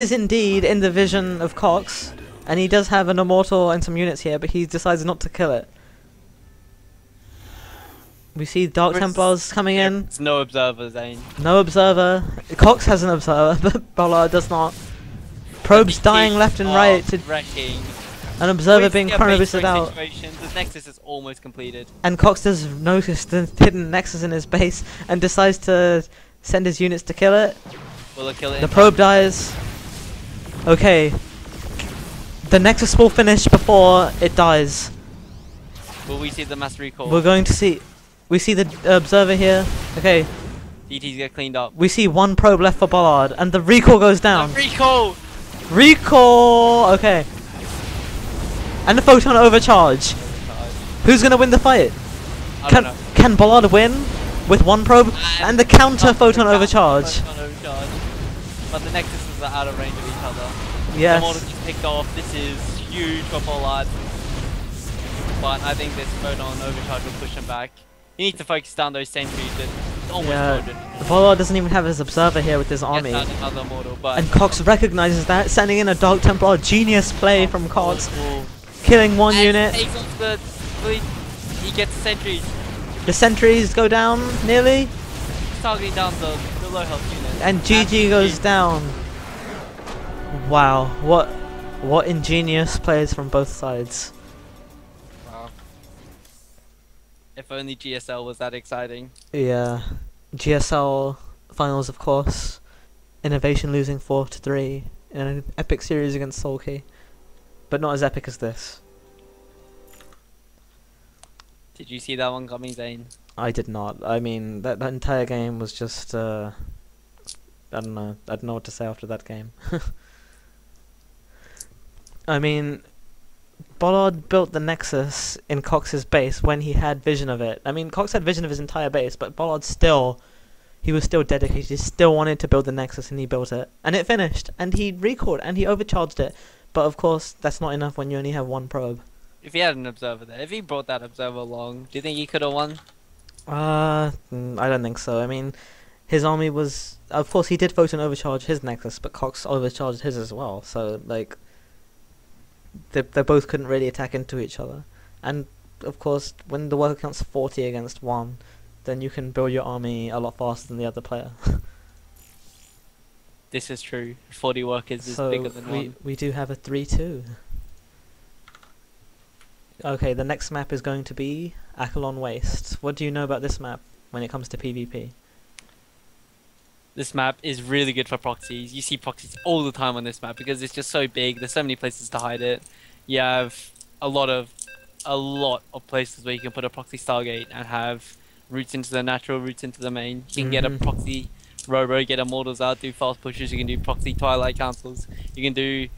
is indeed in the vision of Cox, and he does have an immortal and some units here, but he decides not to kill it. We see Dark Templars coming in. It's no observer, Zane. Eh? No observer. Cox has an observer, but Bollard does not. Probes dying left and right to wrecking. an observer being chrono boosted out. situation, The Nexus is almost completed. And Cox does notice the hidden nexus in his base and decides to send his units to kill it. Will it kill it? The probe time? dies. Okay. The nexus will finish before it dies. Will we see the mass recall? We're going to see. We see the observer here. Okay. DTs get cleaned up. We see one probe left for Bollard, and the recall goes down. The recall! Recall. Okay. And the photon overcharge. Who's gonna win the fight? I Can can Bollard win with one probe and the counter photon overcharge? photon overcharge. But the Nexuses are out of range of each other. Yes. The model gets picked off. This is huge for Bollard. But I think this photon overcharge will push him back. He needs to focus down those sentries that almost Yeah. loaded. Bollard doesn't even have his observer here with his army. Another model, but And Cox recognizes that, sending in a Dark Templar genius play oh, from oh, Cox, Cool. killing one And unit. the fleet. He gets the sentries. The sentries go down nearly, He's targeting down the, the low health unit. and GG goes down. Wow, what what ingenious plays from both sides. Wow. If only GSL was that exciting. Yeah, GSL finals, of course. Innovation losing four to three in an epic series against Soulkey, but not as epic as this. Did you see that one coming, Zane? I did not. I mean, that that entire game was just. Uh, I don't know. I don't know what to say after that game. I mean, Bollard built the Nexus in Cox's base when he had vision of it. I mean, Cox had vision of his entire base, but Bollard still, he was still dedicated. He still wanted to build the Nexus, and he built it, and it finished. And he recalled, and he overcharged it. But of course, that's not enough when you only have one probe. If he had an observer there, if he brought that observer along, do you think he could have won? Uh, mm, I don't think so. I mean, his army was, of course, he did photon overcharge his Nexus, but Cox overcharged his as well. So like, they they both couldn't really attack into each other. And of course, when the worker counts forty against one, then you can build your army a lot faster than the other player. This is true. 40 workers is so bigger than we one. we do have a three-two. Okay, the next map is going to be Akilon Waste. What do you know about this map when it comes to PvP? This map is really good for proxies. You see proxies all the time on this map because it's just so big. There's so many places to hide it. You have a lot of a lot of places where you can put a proxy Stargate and have routes into the natural, routes into the main. You can get a Mhm. proxy Robo, get immortals out, do fast pushes. You can do proxy Twilight Councils. You can do.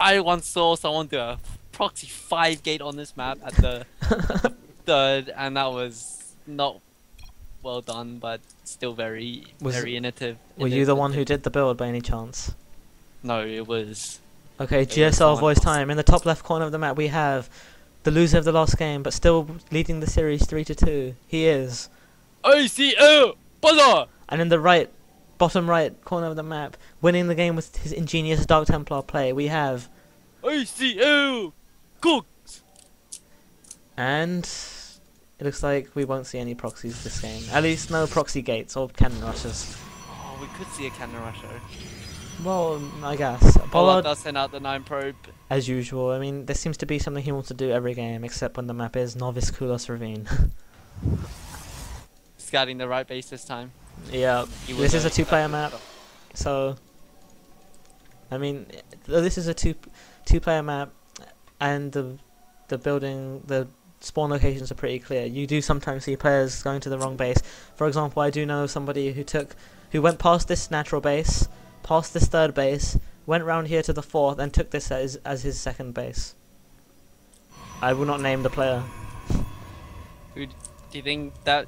I once saw someone do a proxy five gate on this map at the third, and that was not well done, but still very Was- very innovative. Were you the one who did the build by any chance? No, it was. Okay, It was GSL voice time. In the top left corner of the map, we have the loser of the last game, but still leading the series three to two. He is. ACL Buzzer! And in the right, bottom right corner of the map, winning the game with his ingenious Dark Templar play, we have. ACL Cox! And it looks like we won't see any proxies this game. At least no proxy gates or cannon rushes. Oh, we could see a cannon rusher. Well, mm, I guess. Pollard Bollard, does send out the 9 probe. as usual. I mean, there seems to be something he wants to do every game, except when the map is Novice Kulos Ravine. Scouting the right base this time. yeah. This is a two-player map. So, I mean, this is a two two player map, and the the building the spawn locations are pretty clear. You do sometimes see players going to the wrong base. For example, I do know somebody who took who went past this natural base, past this third base, went round here to the fourth, and took this as as his second base. I will not name the player. Do you think that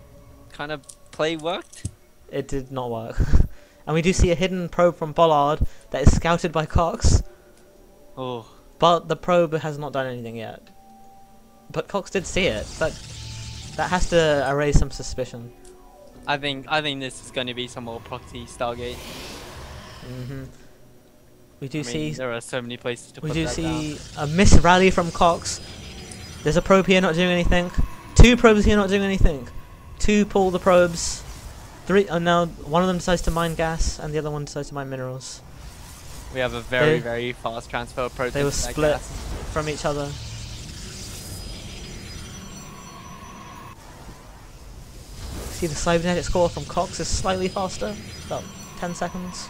kind of play worked? It did not work. and we do see a hidden probe from Bollard that is scouted by Cox. Oh, But the probe has not done anything yet. But Cox did see it. That that has to erase some suspicion. I think I think this is going to be some more proxy Stargate. hmm We do I mean, see there are so many places to we put do that down. see a miss rally from Cox. There's a probe here not doing anything. Two probes here not doing anything. Two pull the probes. Three. Oh now one of them decides to mine gas and the other one decides to mine minerals We have a very, They- very fast transfer approach. they were split. gas. from each other. See the cybernetics core from Cox is slightly faster, about 10 seconds.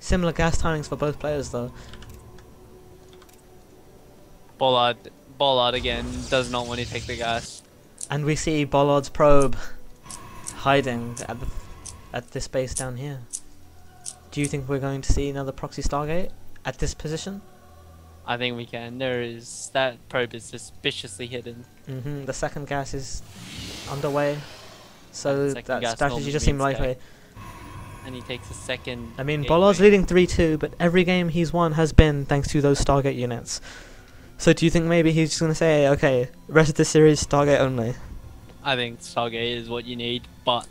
Similar gas timings for both players though. Bollard, Bollard again does not want to take the gas. And we see Bollard's probe hiding at the, at this base down here. Do you think we're going to see another proxy Stargate at this position? I think we can. There is that probe is suspiciously hidden. Hmm The second gas is underway, so that strategy just seemed likely. and he takes a second. I mean. Bollard's leading 3-2, but every game he's won has been thanks to those Stargate units. So do you think maybe he's just going to say, okay, rest of the series Stargate only? I think Stargate is what you need, but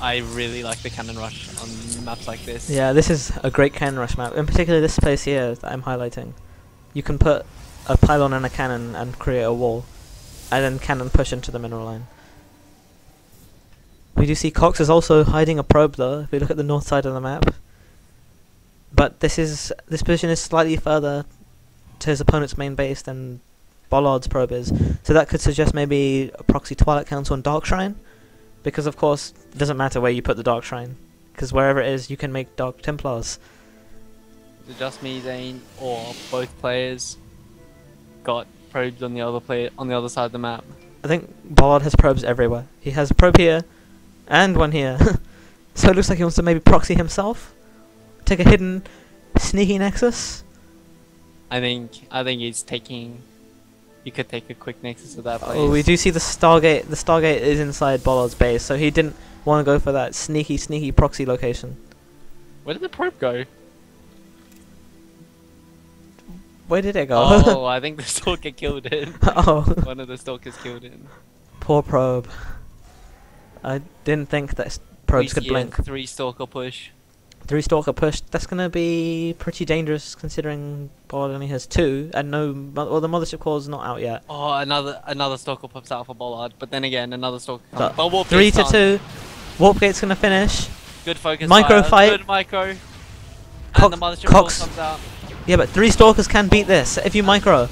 I really like the cannon rush on maps like this. Yeah, this is a great cannon rush map, in particular this place here that I'm highlighting. You can put a pylon and a cannon and create a wall, and then cannon push into the mineral line. We do see Cox is also hiding a probe though, if we look at the north side of the map. But this is this position is slightly further to his opponent's main base than Bollard's probe is. So that could suggest maybe a proxy Twilight Council and Dark Shrine. Because of course it doesn't matter where you put the Dark Shrine. Because wherever it is you can make Dark Templars. It just me, Zane, or both players got probes on the other play on the other side of the map? I think Bollard has probes everywhere. He has a probe here and one here. so it looks like he wants to maybe proxy himself. Take a hidden sneaky nexus. I think I think he's taking. You could take a quick nexus of that oh, place. Oh, we do see the Stargate. The Stargate is inside Bollard's base, so he didn't want to go for that sneaky, sneaky proxy location. Where did the probe go? Where did it go? oh, I think the stalker killed it. oh, One of the stalkers killed it. poor probe. I didn't think that probes We could a blink. Three stalker push. Three stalker push. That's gonna be pretty dangerous considering Bollard only has two, and no. Well, the mothership core is not out yet. Oh, another another stalker pops out for Bollard, but then again another stalker. So. But Warp Three to two. Warp gate's gonna finish. Good focus. Micro fire, fight. Good micro. Cox- and the mothership Cox- core comes out. Yeah, but three stalkers can beat this if you micro.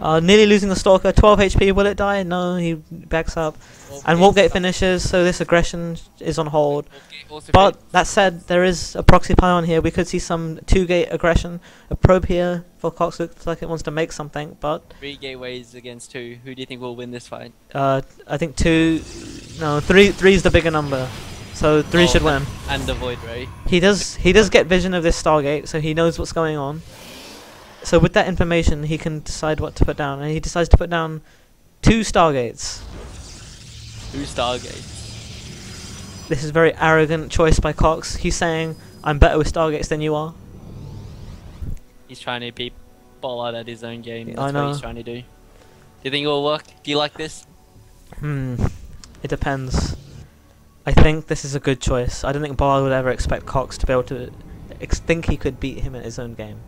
Uh, nearly losing the stalker. 12 HP. Will it die? No. He backs up. And Warp Gate finishes, so this aggression is on hold. Warp Gate also But that said, there is a proxy pylon here. We could see some two gate aggression. A probe here for Cox looks like it wants to make something, but three gateways against two. Who do you think will win this fight? uh, I think two, no, three, three is the bigger number. So three Oh, should win. And the Void Ray. He does. He does get vision of this Stargate, so he knows what's going on. So with that information, he can decide what to put down, and he decides to put down two Stargates. Two Stargates. This is a very arrogant choice by Cox. He's saying, "I'm better with Stargates than you are." He's trying to beat Bollard at his own game. I That's what know. he's trying to do. Do you think it will work? Do you like this? Hmm. It depends. I think this is a good choice. I don't think Bollard would ever expect Cox to be able to ex- think he could beat him in his own game.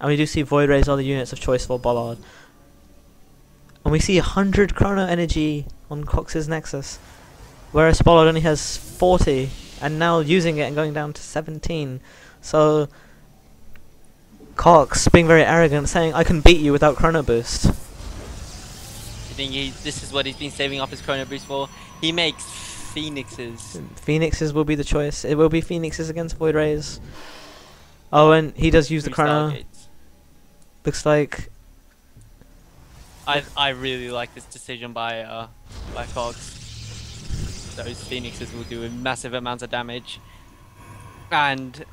And we do see Void Rays are the units of choice for Bollard. And we see 100 chrono energy on Cox's Nexus. Whereas Bollard only has 40. And now using it and going down to 17. So. Cox being very arrogant, saying, I can beat you without chrono boost. You think he, this is what he's been saving up his Chrono Boost for? He makes Phoenixes. Phoenixes will be the choice. It will be Phoenixes against Void Rays. Oh, and he does use the chrono. Stargates. Looks like I I really like this decision by uh by Cox. Those Phoenixes will do massive amounts of damage, and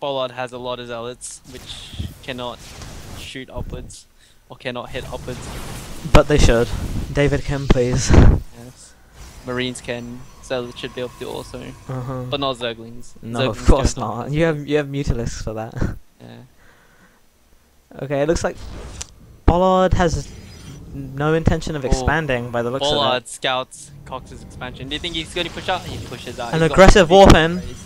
Bollard has a lot of zealots which cannot shoot upwards or cannot hit upwards. but they should. David can please. Yes. Marines can, zealots should be able to also, Uh-huh. but not Zerglings. No, of course don't. You have you have Mutalisks for that. Yeah. Okay, it looks like Bollard has no intention of Oh, expanding by the looks Bollard of it. Bollard scouts Cox's expansion. Do you think he's going to push out? He pushes out. An He's aggressive three warp in. rays.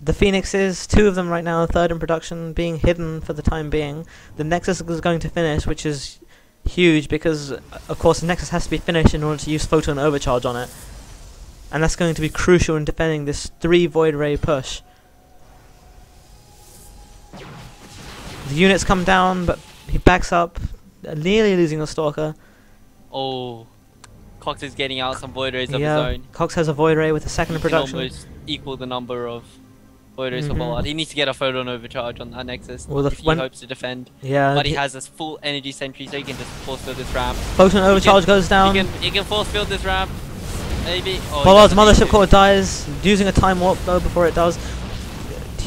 the Phoenixes, two of them right now, third in production, being hidden for the time being. The Nexus is going to finish, which is huge because, uh, of course, the Nexus has to be finished in order to use Photon Overcharge on it. And that's going to be crucial in defending this three Void Ray push. The units come down, but he backs up, nearly losing the Stalker. Oh, Cox is getting out some void rays of yeah, his own. Cox has a Void Ray with a second He can production. almost equal the number of void rays Mhm. for Bollard. He needs to get a photon overcharge on that Nexus Well, the if he when- hopes to defend. Yeah, but he has this full energy sentry, so he can just force field this ramp. Photon Overcharge goes down. He can he can force field this ramp. Maybe. Oh, Bollard's mothership core dies, using a time warp though before it does.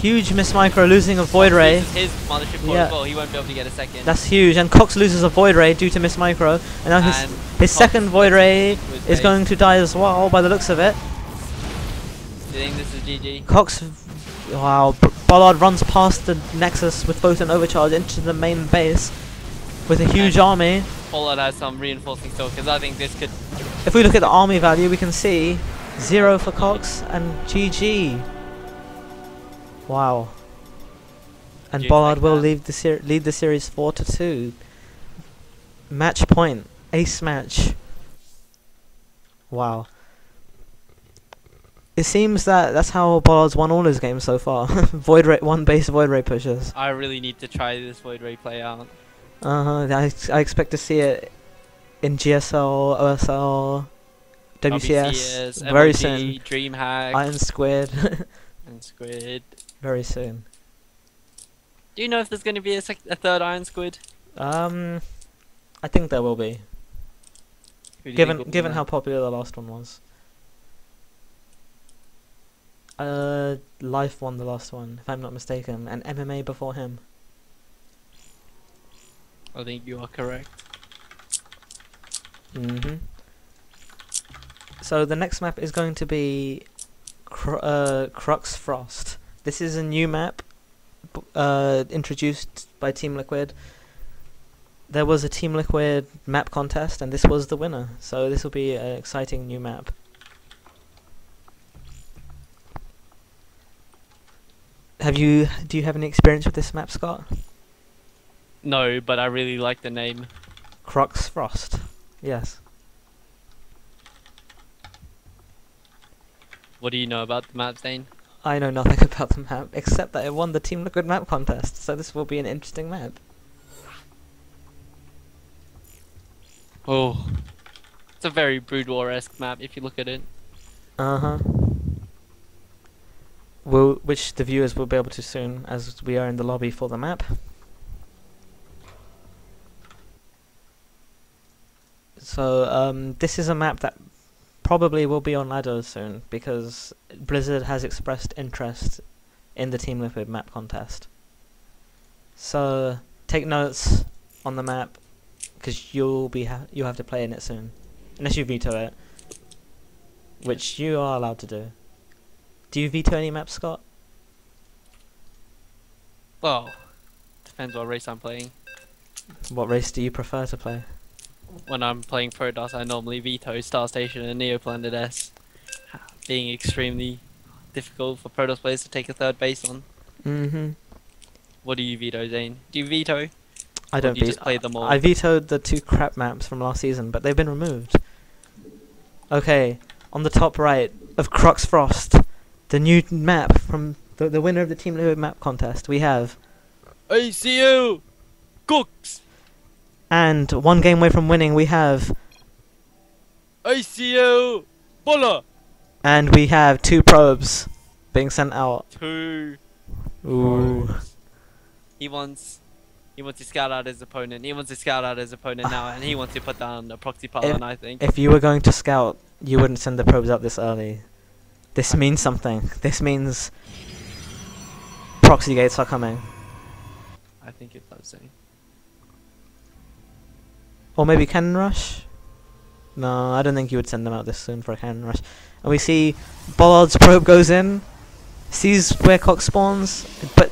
Huge miss micro, losing a void ray. His mothership core Yeah. as well. He won't be able to get a second. That's huge, and Cox loses a void ray due to miss micro, and now his And his Cox second void ray is going to die as well by the looks of it. Do you think this is GG? Cox, wow, B- Bollard runs past the Nexus with photon overcharge into the main base with a huge And- army. Bollard has some reinforcing stalkers. I think this could. If we look at the army value, we can see zero for Cox and GG. Wow. And Bollard will lead the ser- lead the series four to two. Match point, ace match. Wow. It seems that that's how Bollard's won all his games so far. void ray, one base void ray pushes. I really need to try this void ray play out. Uh huh. I, I expect to see it in GSL, OSL, WCS, WCS, very soon. DreamHack, Iron Squid, and Squid. Very soon. Do you know if there's going to be a, sec- a third Iron Squid? Um, I think there will be, Who do you think given will given there? how popular the last one was. Uh, Life won the last one, if I'm not mistaken, and MMA before him. I think you are correct. Mm-hmm. So the next map is going to be Cru- uh, Crux Frost. This is a new map uh, introduced by Team Liquid. There was a Team Liquid map contest, and this was the winner. So this will be an exciting new map. Have you? Do you have any experience with this map, Scott? No, but I really like the name. Crux Frost. Yes. What do you know about the map, Zane? I know nothing about the map except that it won the Team Liquid map contest, so this will be an interesting map. Oh, it's a very Brood War-esque map if you look at it. Uh huh. Will which the viewers will be able to soon, as we are in the lobby for the map. So um, this is a map that probably will be on ladder soon because Blizzard has expressed interest in the Team Liquid map contest. So take notes on the map because you'll be ha- you'll have to play in it soon, unless you veto it, which you are allowed to do. Do you veto any maps, Scott? Well, depends what race I'm playing. What race do you prefer to play? When I'm playing Protoss, I normally veto Star Station and Neoplanet S, being extremely difficult for Protoss players to take a third base on. Mm-hmm. What do you veto, Zane? Do you veto? I don't do you just play them all? I vetoed the two crap maps from last season, but they've been removed. Okay, on the top right of Crux Frost, the new map from the, the winner of the Team Liquid map contest, we have, ACU! Cox! And one game away from winning, we have, ACU! Bulla! and we have two probes being sent out. Two. Ooh. probes. He wants. He wants to scout out his opponent. He wants to scout out his opponent now, and he wants to put down a proxy pylon. I think. If you were going to scout, you wouldn't send the probes out this early. This means something. This means proxy gates are coming. I think it does. Zane. Or maybe cannon rush? No, I don't think you would send them out this soon for a cannon rush. And we see Bollard's probe goes in, sees where Cox spawns, but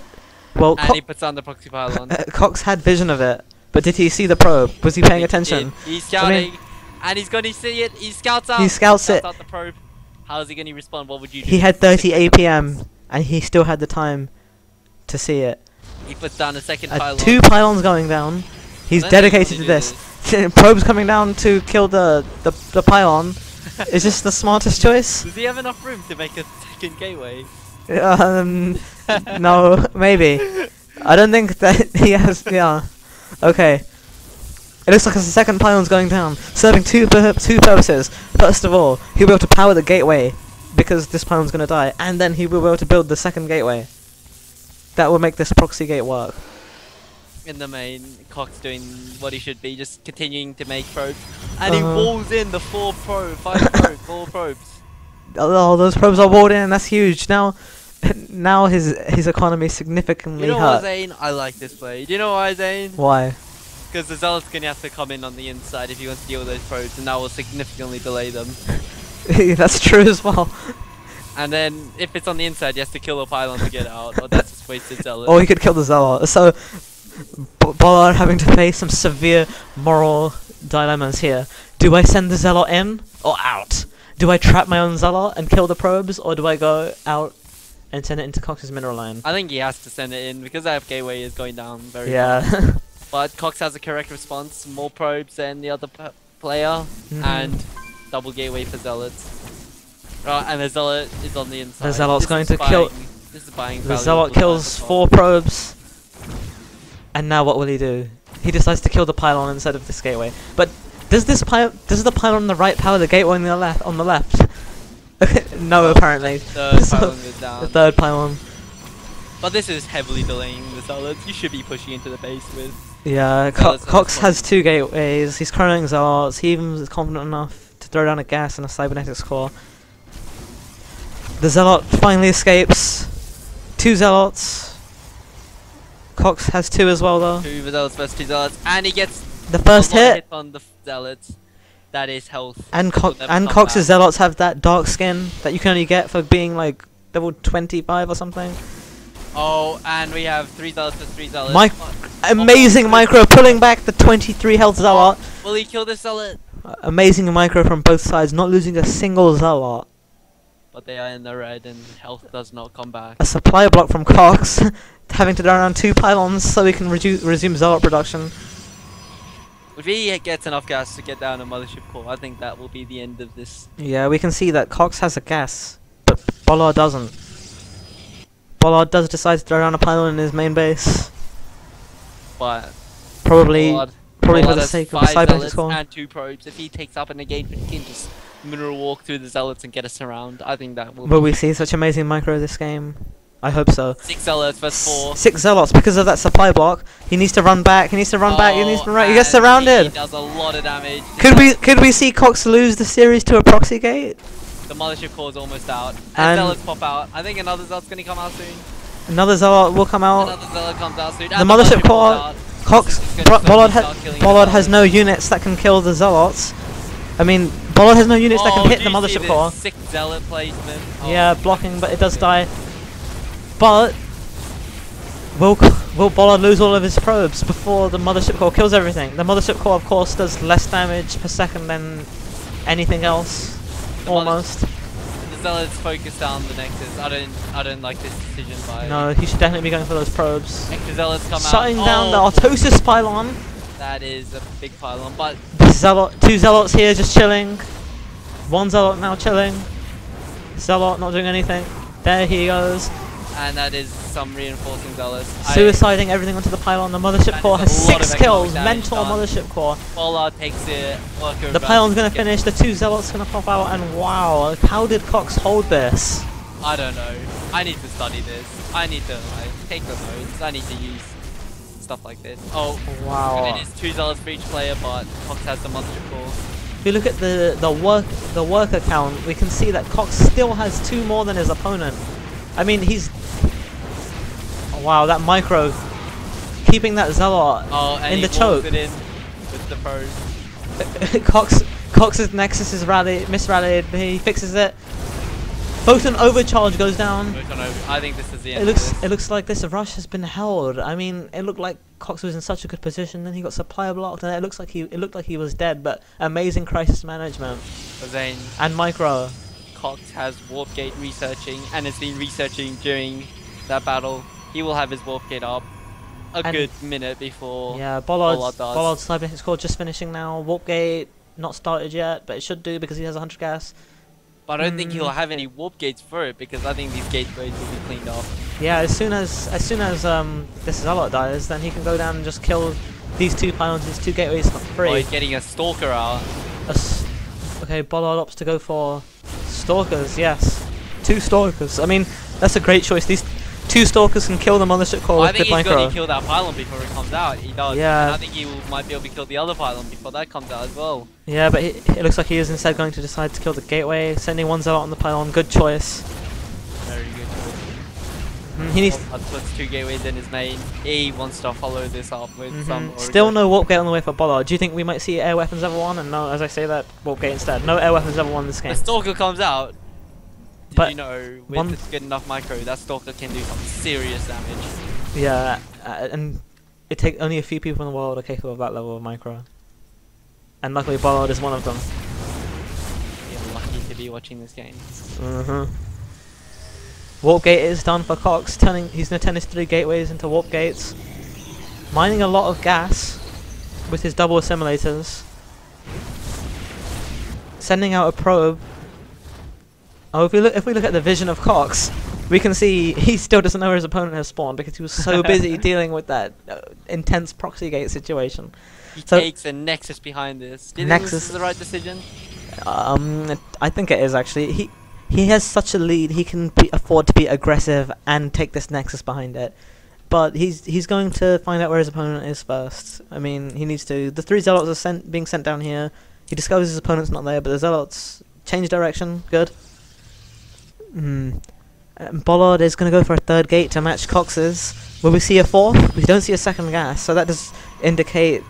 well, And Co- he puts down the proxy pylon. Cox had vision of it, but did he see the probe? Was he paying He attention? did. He's I scouting, mean- and he's going to see it. He scouts out. He scouts it. out the probe. How is he going to respond? What would you do? He had 30 APM. and he still had the time to see it. He puts down a second Uh, pylon. two pylons going down. He's dedicated to this. Probes coming down to kill the the, the pylon. Is this the smartest choice? Does he have enough room to make a second gateway? Um, no, maybe. I don't think that he has. Yeah. Okay. It looks like a second pylon's going down, serving two pur- two purposes. First of all, he'll be able to power the gateway because this pylon's gonna die, and then he will be able to build the second gateway. That will make this proxy gate work. In the main, Cox doing what he should be, just continuing to make probes, and he Uh-huh. walls in the four probe, five probes, four probes. Oh, those probes are walled in. That's huge. Now, now his his economy is significantly You know what, hurt. Zane? I like this play. Do you know why, Zane? Why? Because the Zealot's gonna have to come in on the inside if he wants to deal with those probes, and that will significantly delay them. That's true as well. And then, if it's on the inside, he has to kill a pylon to get out, or that's just wasted Zealot. Or he could kill the Zealot. So, Bollard having to face some severe moral dilemmas here. Do I send the Zealot in or out? Do I trap my own Zealot and kill the probes, or do I go out and send it into Cox's mineral line? I think he has to send it in because that gateway is going down very. Yeah. But Cox has a correct response, more probes than the other p- player, Mhm. and double gateway for Zealots. Right, and the Zealot is on the inside. The Zealot's This going to kill- This is buying the Zealot kills four probes. And now what will he do? He decides to kill the pylon instead of this gateway. But does this pylon does the pylon on the right power the gateway on the left on the left? no, apparently. Third So, pylon goes down. The third pylon. But this is heavily delaying the Zealots. You should be pushing into the base with. Yeah, Co- Cox has two gateways. He's crowing Zealots. He even is confident enough to throw down a gas and a cybernetics core. The Zealot finally escapes. Two Zealots. Cox has two as well, though. Two Zealots versus two Zealots, and he gets The first of hit, on the Zealots. That is health. and Co- and Cox's back. Zealots have that dark skin that you can only get for being like level 25 or something. Oh, and we have three Zealots versus three Zealots. Oh, Amazing micro pulling back the 23 health Zealot. Will he kill this Zealot? Uh, amazing micro from both sides, not losing a single Zealot. But they are in the red, and health does not come back. a supply block from Cox, having to down around two pylons so we can resume Zealot production. If he gets enough gas to get down a mothership core, I think that will be the end of this. Yeah, we can see that Cox has a gas, but Bollard doesn't. Bollard does decide to throw down a pylon in his main base, But probably Bollard- probably for the sake of a five cyber Zealots score. and two probes. If he takes up an engagement, he can just mineral walk through the zealots and get us around. I think that will. Will be we see such amazing micro this game? I hope so. six zealots versus four. Six Zealots because of that supply block. He needs to run back. He needs to run back. He needs to Oh, run. He gets oh, He surrounded. does a lot of damage. Could we could we see Cox lose the series to a proxy gate? The mothership core is almost out. And, And- zealots pop out. I think another zealot's gonna come out soon. Another Zealot will come out. Another zealot comes out soon. The and mothership core- Cox, This is gonna Bro- slowly Bollard, ha- Bollard has no units that can kill the Zealots. I mean, Bollard has no units that Oh, can hit the mothership core. Sick zealot placement. Oh, Yeah, blocking, but it does die. But will will Bollard lose all of his probes before the mothership core kills everything? The mothership core, of course, does less damage per second than anything else, The almost. The zealots focus down the nexus. I don't. I don't like this decision by. No, he should definitely be going for those probes. Extra zealots come Shutting out. down oh, the Autosis pylon. That is a big pylon, but The Zealot, two Zealots here just chilling. One Zealot now chilling. Zealot not doing anything. There he goes. And that is some reinforcing zealots. I- Suiciding everything onto the pylon. The mothership core has six kills. Mental done. mothership core. Bollard takes it. Worker The pylon's gonna finish. The two zealots gonna pop out, and wow, how did Cox hold this? I don't know. I need to study this. I need to like take the notes. I need to use stuff like this. Oh, Wow. it is two zealots for each player, but Cox has the mothership core. If you look at the the work the worker count, we can see that Cox still has two more than his opponent. I mean, he's oh, wow that micro keeping that zealot Oh, in the choke. it in with the pros. Cox Cox's Nexus is rally misrallied. He fixes it. Photon overcharge goes down. Work on over- I think this is the end. It looks it looks like this rush has been held. I mean, it looked like Cox was in such a good position, then he got supply blocked, and it looks like he it looked like he was dead. But amazing crisis management Zane. and micro. Cox has Warp Gate researching and has been researching during that battle, he will have his Warp Gate up a And- good minute before. Yeah, Bollard's, Bollard does. Bollard's sniping his score just finishing now. Warp Gate not started yet, but it should do because he has 100 gas. But I don't think he'll Mm. have any Warp Gates for it because I think these gateways will be cleaned off. Yeah, as soon as as soon as um this Zealot dies, then he can go down and just kill these two pylons, these two gateways for free. By getting a Stalker out. A s- okay, Bollard opts to go for Stalkers, yes. Two Stalkers. I mean, that's a great choice. These two Stalkers can kill them on the Mothership Core I with think he's going to kill that pylon before it comes out. He does. Yeah. And I think he will, might be able to kill the other pylon before that comes out as well. Yeah, but he, it looks like he is instead going to decide to kill the gateway, sending one Zealot on the pylon. Good choice. Very good. Mm, he needs puts two gateways in his main. He wants to follow this up with some. Mhm. Still no warp gate on the way for Bollard. Do you think we might see air weapons ever one? And no, as I say that, warp gate instead. No air weapons ever won this game. The Stalker comes out. Did But you know, with one- this good enough micro, that Stalker can do some serious damage. Yeah, uh, and it take only a few people in the world are capable of that level of micro. And luckily Bollard is one of them. You're lucky to be watching this game. hmm Warp gate is done for Cox. Turning, he's gonna turn his three gateways into warp gates. Mining a lot of gas with his double assimilators. Sending out a probe. Oh, if we look, if we look at the vision of Cox, we can see he still doesn't know where his opponent has spawned because he was so busy dealing with that uh, intense proxy gate situation. He So- takes a Nexus behind this. Do you think this Nexus- is the right decision? Um, I think it is actually. He he has such a lead. He can be, afford to be aggressive and take this nexus behind it. But he's he's going to find out where his opponent is first. I mean, he needs to. The three zealots are sent being sent down here. He discovers his opponent's not there, but the zealots change direction. Good. Hmm. Um, Bollard is going to go for a third gate to match Cox's. Will we see a fourth? We don't see a second gas, so that does indicate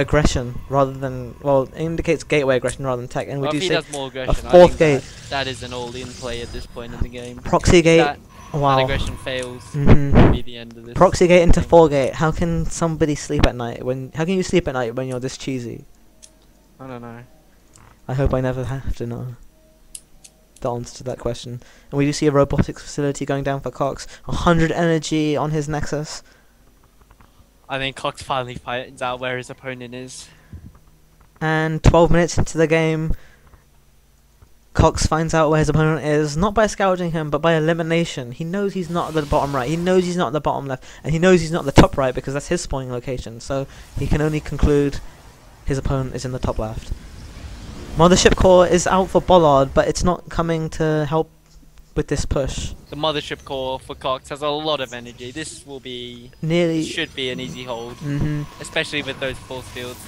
aggression rather than well, it indicates gateway aggression rather than tech. And we well, do see does more aggression, fourth gate. that, that is an all-in play at this point in the game. proxy gate. That, that wow. aggression fails, hmm be the end of this. Proxy gate into thing. four gate. How can somebody sleep at night when? How can you sleep at night when you're this cheesy? I don't know. I hope I never have to know the answer to that question. And we do see a robotics facility going down for Cox. A hundred energy on his Nexus. I think Cox finally finds out where his opponent is. And 12 minutes into the game, Cox finds out where his opponent is, not by scouting him, but by elimination. He knows he's not at the bottom right, he knows he's not at the bottom left, and he knows he's not at the top right because that's his spawning location, so he can only conclude his opponent is in the top left. Mothership Core is out for Bollard, but it's not coming to help with this push. The mothership core for Cox has a lot of energy. This will be Nearly. should be an easy hold, hmm especially with those force fields.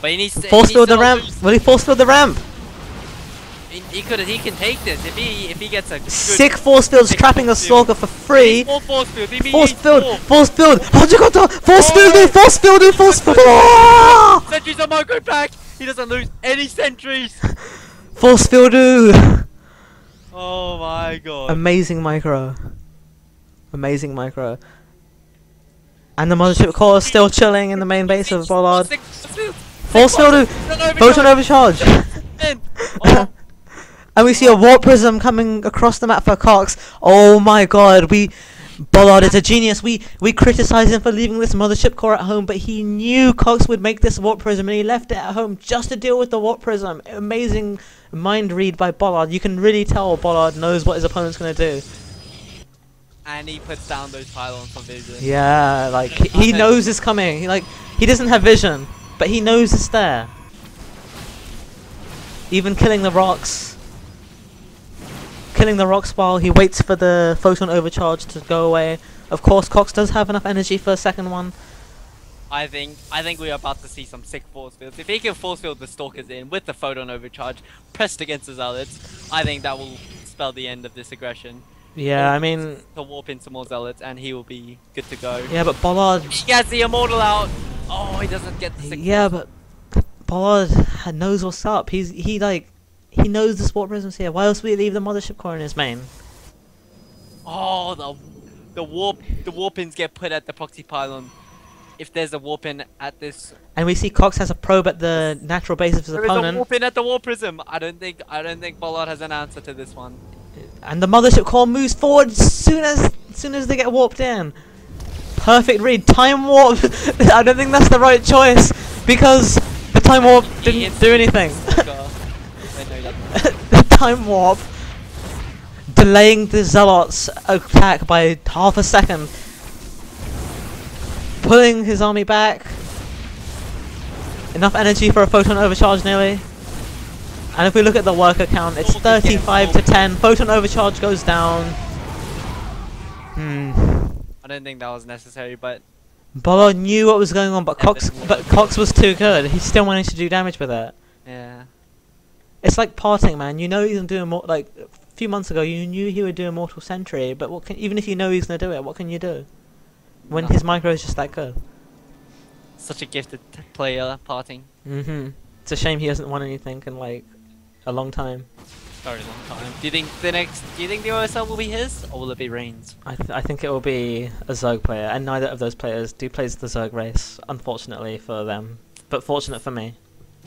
But he needs to Force field the ramp! lose- Will he force field the ramp? He, he could he can take this if he if he gets a good Sick force fields trapping a force field. Stalker for free. Force field. If he Force field, four. force field, Hajikota, force Oh! field, force field, force field, Ah! Sentries on micro pack. He doesn't lose any sentries. force field, Oh my god. amazing micro, amazing micro, and the mothership core is still chilling in the main base of Bollard. Force field, photon overcharge, and we see a warp prism coming across the map for Cox. Oh my god, we. Bollard is a genius. We we criticize him for leaving this mothership core at home, but he knew Cox would make this warp prism, and he left it at home just to deal with the warp prism. Amazing mind read by Bollard. You can really tell Bollard knows what his opponent's gonna do. and he puts down those pylons for vision. Yeah, like he, knows it's coming. He like he doesn't have vision, but he knows it's there. Even killing the rocks. Killing the rocks while he waits for the photon overcharge to go away. Of course, Cox does have enough energy for a second one. I think I think we're about to see some sick force fields. If he can force field the stalkers in with the photon overcharge pressed against the zealots, I think that will spell the end of this aggression. Yeah, I mean, to warp in some more zealots and he will be good to go. yeah, but Bollard. He gets the immortal out. Oh, he doesn't get the sick Yeah, force. but Bollard knows what's up. He's he like he knows the sport prism's here. Why else would he leave the mothership core in his main? Oh, the the warp the warp pins get put at the proxy pylon. If there's a warp in at this. And we see Cox has a probe at the natural base of his opponent. There is a warp in at the warp prism. I don't think I don't think Bollard has an answer to this one. And the mothership core moves forward as soon as, soon as they get warped in. Perfect read. Time warp. I don't think that's the right choice because the time warp didn't do anything. Wait, no, he doesn't. the time warp delaying the zealots attack by half a second pulling his army back. Enough energy for a photon overcharge nearly. And if we look at the worker count it's 35 to 10 photon overcharge goes down. Hmm. I don't think that was necessary, but Bolo knew what was going on but Cox but- Cox was too good. He still managed to do damage with it. Yeah. It's like PartinG, man. You know he's gonna do a more like a few months ago. You knew he would do immortal sentry, but what can even if you know he's gonna do it, what can you do when Nothing. his micro is just that good? Such a gifted player PartinG. Mm-hmm. It's a shame he hasn't won anything in like a long time. Very long time. Do you think the next? Do you think the OSL will be his, or will it be Rain's? I th- I think it will be a Zerg player, and neither of those players do plays the Zerg race. Unfortunately for them, but fortunate for me.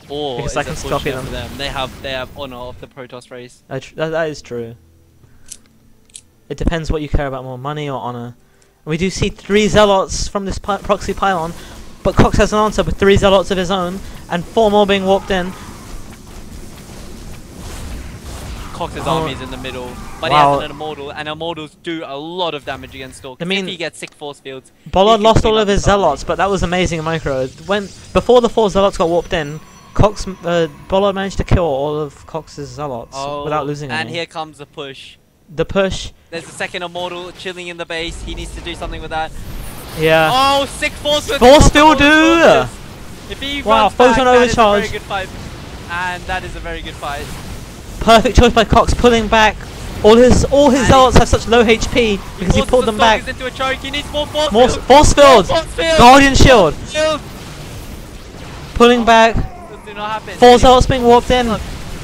Or Because I can copy them. for them? They have they have honor of the Protoss race. That, that is true. It depends what you care about more, money or honor. We do see three zealots from this pi- proxy pylon, but Cox has an answer with three zealots of his own and four more being warped in. Cox's Oh. army is in the middle, but Wow. he has an immortal, and immortals do a lot of damage against Stalkers. I mean- if he gets sick force fields, Bollard lost all of his zealots, but that was amazing micro. When before the four zealots got warped in, Cox uh, Bollard managed to kill all of Cox's zealots oh, without losing and any. here comes the push. The push, There's a second immortal chilling in the base. He needs to do something with that. yeah. Oh, sick force! Force across all field, the dude! soldiers. If he Wow, runs back, photon a overcharge. very good fight, and that is a very good fight. Perfect choice by Cox, pulling back. All his all his And zealots have such low HP because he forces pulled the them back. Into a choke. He needs more force More field. force field, More force field. Guardian shield, Shield. pulling oh, back. Not happen. Four We being warped in.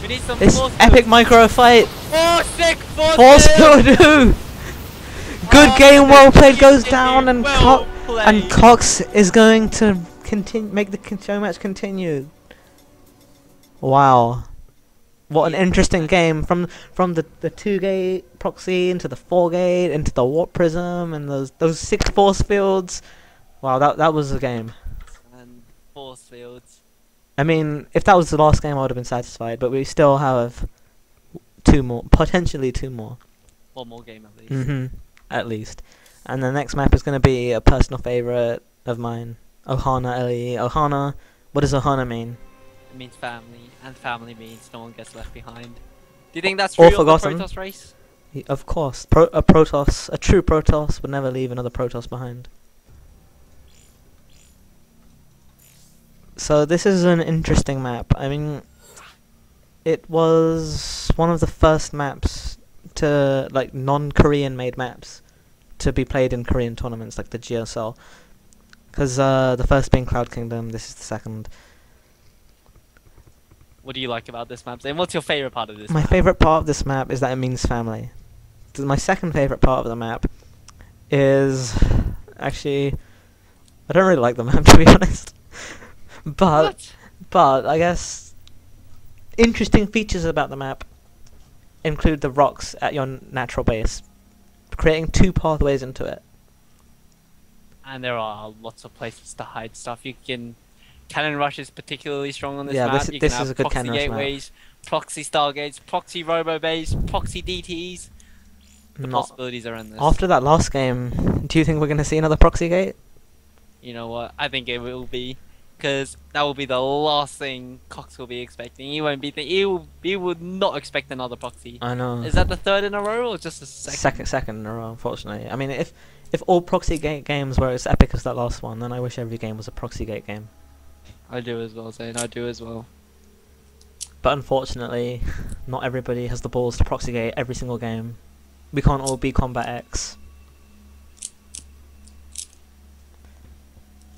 We need some This force epic micro fight. Oh, sick force, Force field. field, dude. Good Oh, game, well played, goes down, and well Co- and. Cox is going to continue make the show match continue. Wow, what an interesting game from from the the two gate proxy into the four gate into the warp prism and those those six force fields. Wow, that that was a game. and force fields. I mean, if that was the last game, I would have been satisfied. But we still have two more, potentially two more. One more game at least. hmm At least. And the next map is going to be a personal favorite of mine. Ohana LE. Ohana. What does Ohana mean? It means family, and family means no one gets left behind. Do you think that's true Or of the. Protoss race? Of course. Pro- a Protoss, a true Protoss would never leave another Protoss behind. So this is an interesting map. I mean, it was one of the first maps to like non-Korean made maps to be played in Korean tournaments like the GSL. Because uh, the first being Cloud Kingdom, this is the second. What do you like about this map? And what's your favorite part of this? My map? favorite part of this map is that it means family. My second favorite part of the map is actually I don't really like the map to be honest. But What? but I guess interesting features about the map include the rocks at your natural base, creating two pathways into it. And there are lots of places to hide stuff. You can. Cannon Rush is particularly strong on this Yeah, map. this- you this is a good Cannon Rush map. gateways, proxy stargates, proxy robo base, proxy DTs. The Not- possibilities are endless. after that last game, do you think we're going to see another proxy gate? You know what? I think it will be, because that will be the last thing Cox will be expecting. He won't be. Th- he will. He would not expect another proxy. I know. Is that the third in a row or just the second? second second in a row, unfortunately. I mean, if if all proxy gate games were as epic as that last one, then I wish every game was a proxy gate game. I do as well, Zane. I do as well. But unfortunately, not everybody has the balls to proxy gate every single game. We can't all be Combat-EX.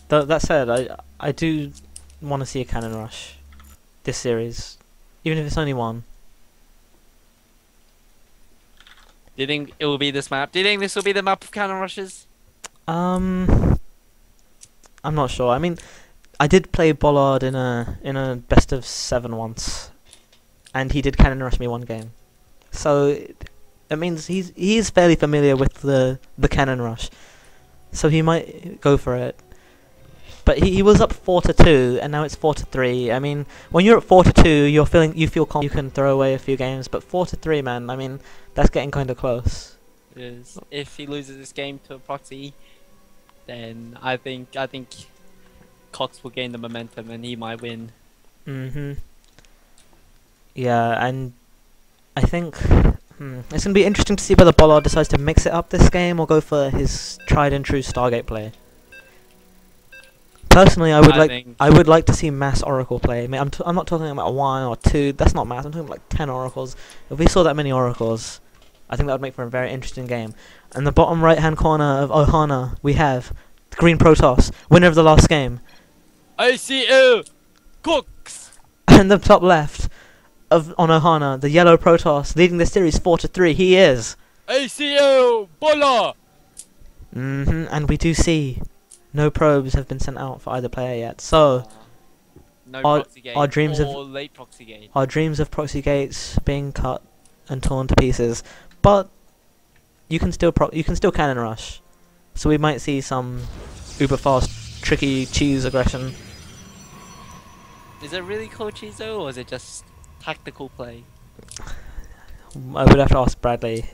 Though that said, I I do want to see a Cannon Rush this series, even if it's only one. Do you think it will be this map? Do you think this will be the map of cannon rushes? Um, I'm not sure. I mean, I did play Bollard in a in a best of seven once, and he did cannon rush me one game. So it, it means he's he's fairly familiar with the the cannon rush, so he might go for it. But he, he was up four to two, and now it's four to three. I mean, when you're at four to two, you're feeling you feel calm. You can throw away a few games, but four to three, man. I mean, that's getting kind of close. Is if he loses this game to a proxy, then I think I think Cox will gain the momentum and he might win. Mhm. Yeah, and I think hmm, it's gonna be interesting to see whether Bollard decides to mix it up this game or go for his tried and true Stargate play. Personally, I would like think I would like to see mass Oracle play. I mean, I'm t- I'm not talking about one or two. That's not mass. I'm talking about like ten Oracles. If we saw that many Oracles, I think that would make for a very interesting game. In the bottom right hand corner of Ohana, we have the Green Protoss, winner of the last game. ICL Cox. and the top left of on Ohana, the yellow Protoss leading the series four to three. He is. ICL Bollard. hmm And we do see no probes have been sent out for either player yet. So uh, no our- our dreams of- late proxy gate. our dreams of proxy gates being cut and torn to pieces. But you can still pro- you can still cannon rush. So we might see some uber fast, tricky cheese aggression. Is it really called cheese though, or is it just tactical play? I would have to ask Bradley.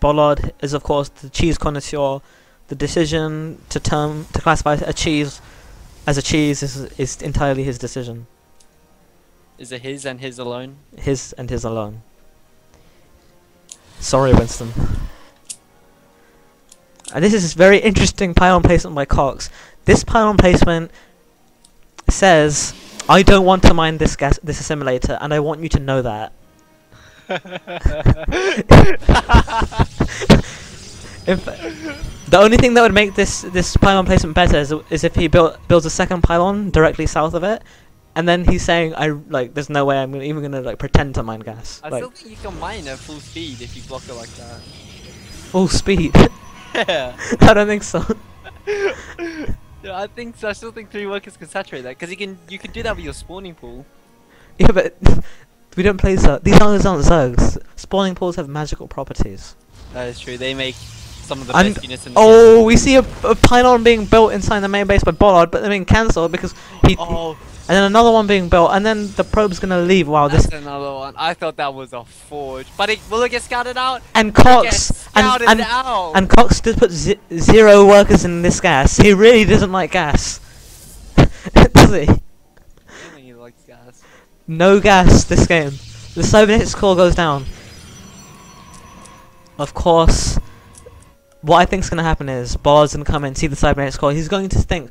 Bollard is of course the cheese connoisseur. The decision to term to classify a cheese as a cheese is is entirely his decision, Is it his and his alone? his and his alone. Sorry, Winston. And this is very interesting pylon placement by Cox. This pylon placement says, "I don't want to mine this gas this assimilator, and I want you to know that." If the only thing that would make this this pylon placement better is, is if he built builds a second pylon directly south of it, and then he's saying, "I like, there's no way I'm gonna, even gonna like pretend to mine gas, I like still think you can mine at full speed if you block it like that. full speed." Yeah. I don't think so. Yeah, I think so. I still think three workers can saturate that because you can you can do that with your spawning pool. Yeah, but we don't play Zerg. These aren't, aren't Zergs. Spawning pools have magical properties. That is true. They make some of the And- best units in the Oh, we see a, a pylon being built inside the main base by Bollard, but they're being cancelled because he. Oh, And then another one being built, and then the probe's gonna leave. Wow, that's this another one. I thought that was a forge, but it, will it get scouted out? and Cox and scouted and out. And Cox did put z- zero workers in this gas. He really doesn't like gas. Does he? I don't think he likes gas. No gas this game. The cybernetics core goes down. Of course, what I think is gonna happen is Bollard's gonna come in, see the cybernetic core. He's going to think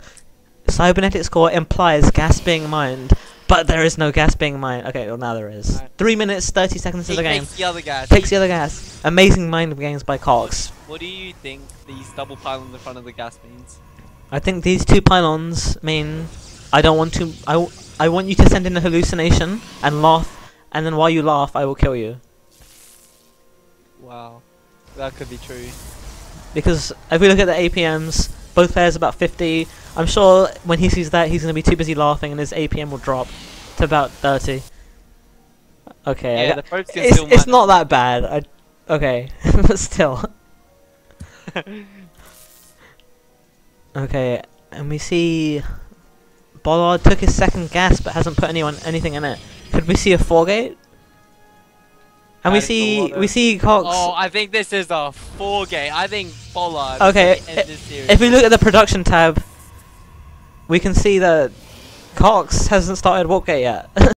cybernetic core implies gas being mined, but there is no gas being mined. Okay, well now there is. Right. Three minutes, thirty seconds He of the game. takes the other gas. Takes the other gas. Amazing mind games by Cox. What do you think these double pylons in front of the gas means? I think these two pylons mean I don't want to. I, I want you to send in a hallucination and laugh, and then while you laugh, I will kill you. Wow, that could be true. Because if we look at the APMs, both players about 50. I'm sure when he sees that, he's going to be too busy laughing, and his APM will drop to about 30. Okay, Yeah, got- the probes can it's, it's not that bad. I, okay, but still. Okay, and we see Bollard took his second gas but hasn't put anyone anything in it. Could we see a four gate? And we That is a see we see Cox. Oh, I think this is a four game. I think Bollard. Okay, is gonna end this series. if we look at the production tab, we can see that Cox hasn't started warp gate yet.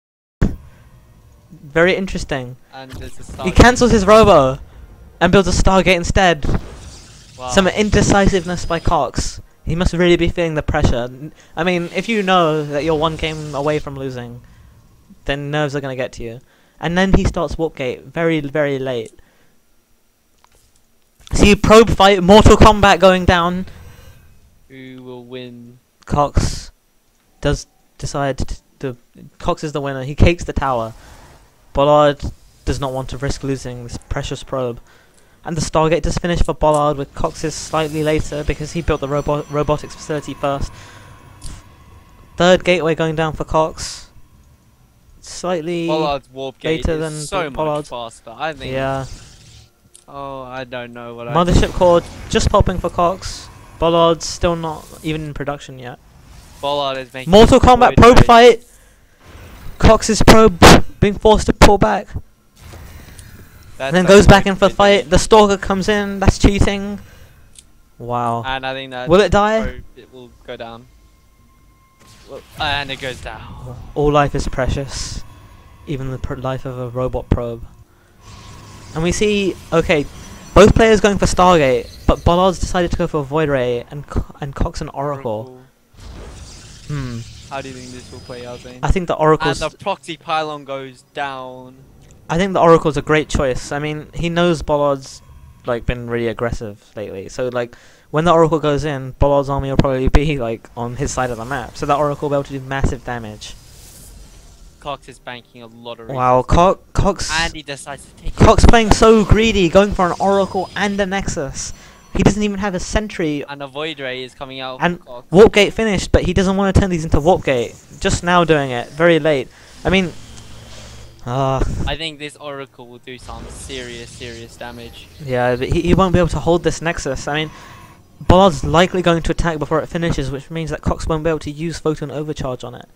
Very interesting. and a He cancels his robo and builds a Stargate instead. Wow. Some indecisiveness by Cox. He must really be feeling the pressure. I mean, if you know that you're one game away from losing, then nerves are going to get to you. And then he starts Warpgate very, very late. See, probe fight, Mortal Kombat going down. Who will win? Cox does decide to, to. Cox is the winner. He cakes the tower. Bollard does not want to risk losing this precious probe. And the Stargate does finish for Bollard with Cox's slightly later because he built the robo- robotics facility first. Third gateway going down for Cox. Slightly. Bollard's warp gate later is than so Bollard's. much faster. I think. Yeah. Oh, I don't know what I. Mothership core just popping for Cox. Bollard's still not even in production yet. Bollard is making. Mortal Kombat probe rays. fight. Cox's probe being forced to pull back. That's and then goes back in for fight. The Stalker comes in. That's cheating. Wow. And I think that. Will it die? probe, it will go down. And it goes down. All life is precious, even the pr- life of a robot probe. And we see, okay, both players going for Stargate, but Bollard's decided to go for Void Ray and Co- and Cox and Oracle. Hmm. How do you think this will play out, Zane? I think the And the proxy pylon goes down. I think the Oracle's a great choice. I mean, he knows Bollard's like been really aggressive lately, so like when the Oracle goes in, Bollard's army will probably be like on his side of the map, so that Oracle will be able to do massive damage. Cox is banking a lot of Wow, Co- Cox. And he decides to take it. Cox playing so greedy, going for an Oracle and a Nexus. He doesn't even have a Sentry. And a void ray is coming out. And. Warp Gate finished, but he doesn't want to turn these into Warp Gate. Just now doing it, very late. I mean, uh, I think this oracle will do some serious, serious damage. yeah, but he, he won't be able to hold this Nexus. I mean, Bollard's likely going to attack before it finishes, which means that Cox won't be able to use Photon Overcharge on it.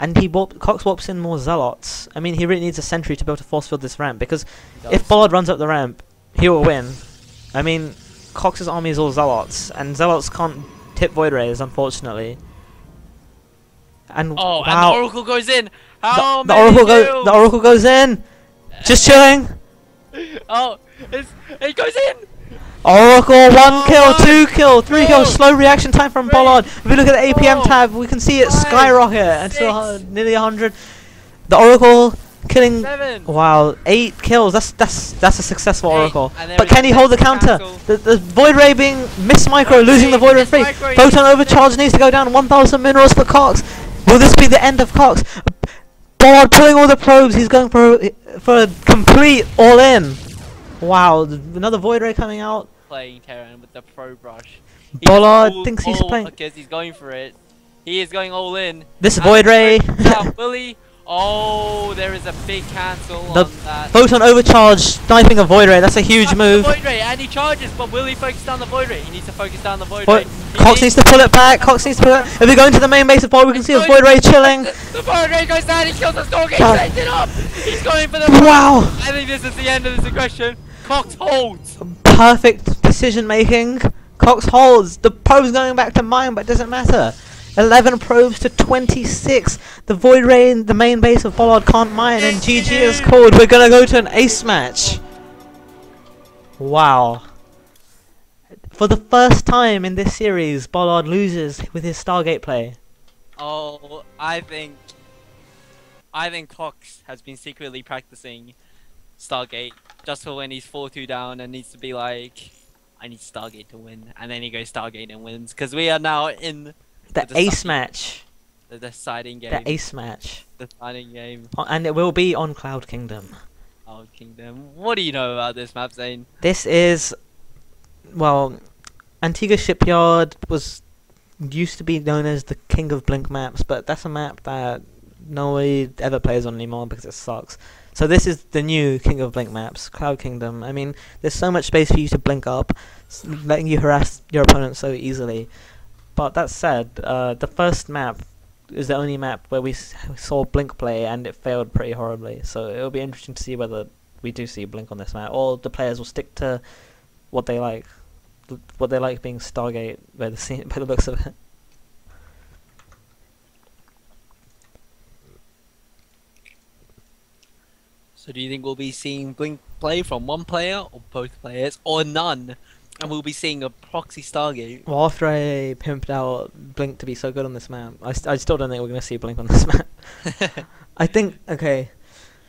And he warp, Cox warps in more Zealots. I mean, he really needs a Sentry to be able to force field this ramp, because if. Bollard runs up the ramp, he will win. I mean, Cox's army is all Zealots, and Zealots can't tip Void Rays, unfortunately. And Oh, and the oracle goes in. How the, the Oracle goes. The Oracle goes in. Just chilling. Oh, it's, it goes in. Oracle, one kill, two kill, three kill, Slow reaction time from Bollard. If we look at the APM tab, we can see it skyrocket until nearly 100. The Oracle killing. Seven. Wow, eight kills. That's that's that's a successful Eight, Oracle. But can he hold the counter? The, the Void Ray being miss micro, losing the Void Ray free. Photon overcharge needs to go down. 1,000 minerals for Cox. Will this be the end of Cox? Bollard pulling all the probes. He's going for for a complete all in. Wow, another Void Ray coming out. Playing Terran with the pro brush. Bollard thinks he's playing- because he's going for it. He is going all in. This And Void Ray. Willie. Oh, there is a big cancel The on that. Photon overcharge, sniping a Void Ray. That's a huge That's move. Void ray, and he charges, but will he focus down the void ray? He needs to focus down the void Vo- ray. He Cox needs to pull it back. Cox needs to pull it. If we go into the main base of Bollard, we can see a Void Ray chilling. The void ray goes down. He kills the stalker. He it up. He's going for the. Wow. I think this is the end of this aggression. Cox holds. Perfect decision making. Cox holds. The probe's going back to mine, but it doesn't matter. 11 probes to 26. The Void Ray in the main base of Bollard can't mine, and GG is called. We're gonna go to an ace match. Wow. For the first time in this series, Bollard loses with his Stargate play. Oh, I think. I think Cox has been secretly practicing Stargate just for when he's 4-2 down and needs to be like, I need Stargate to win, and then he goes Stargate and wins because we are now in The The ace match. the deciding game. The ace match. The deciding game. And it will be on Cloud Kingdom. Cloud Kingdom. What do you know about this map, Zane? This is, well, Antigua Shipyard was used to be known as the king of blink maps, but that's a map that nobody ever plays on anymore because it sucks. So this is the new king of blink maps, Cloud Kingdom. I mean, there's so much space for you to blink up, letting you harass your opponent so easily. But that said, uh, the first map is the only map where we saw Blink play, and it failed pretty horribly. So it'll be interesting to see whether we do see Blink on this map, or the players will stick to what they like, what they like being Stargate by the scene, by the looks of it. So do you think we'll be seeing Blink play from one player or both players or none? And we'll be seeing a proxy Stargate. Well, after I pimped out Blink to be so good on this map, I, st- I still don't think we're gonna see Blink on this map. I think okay,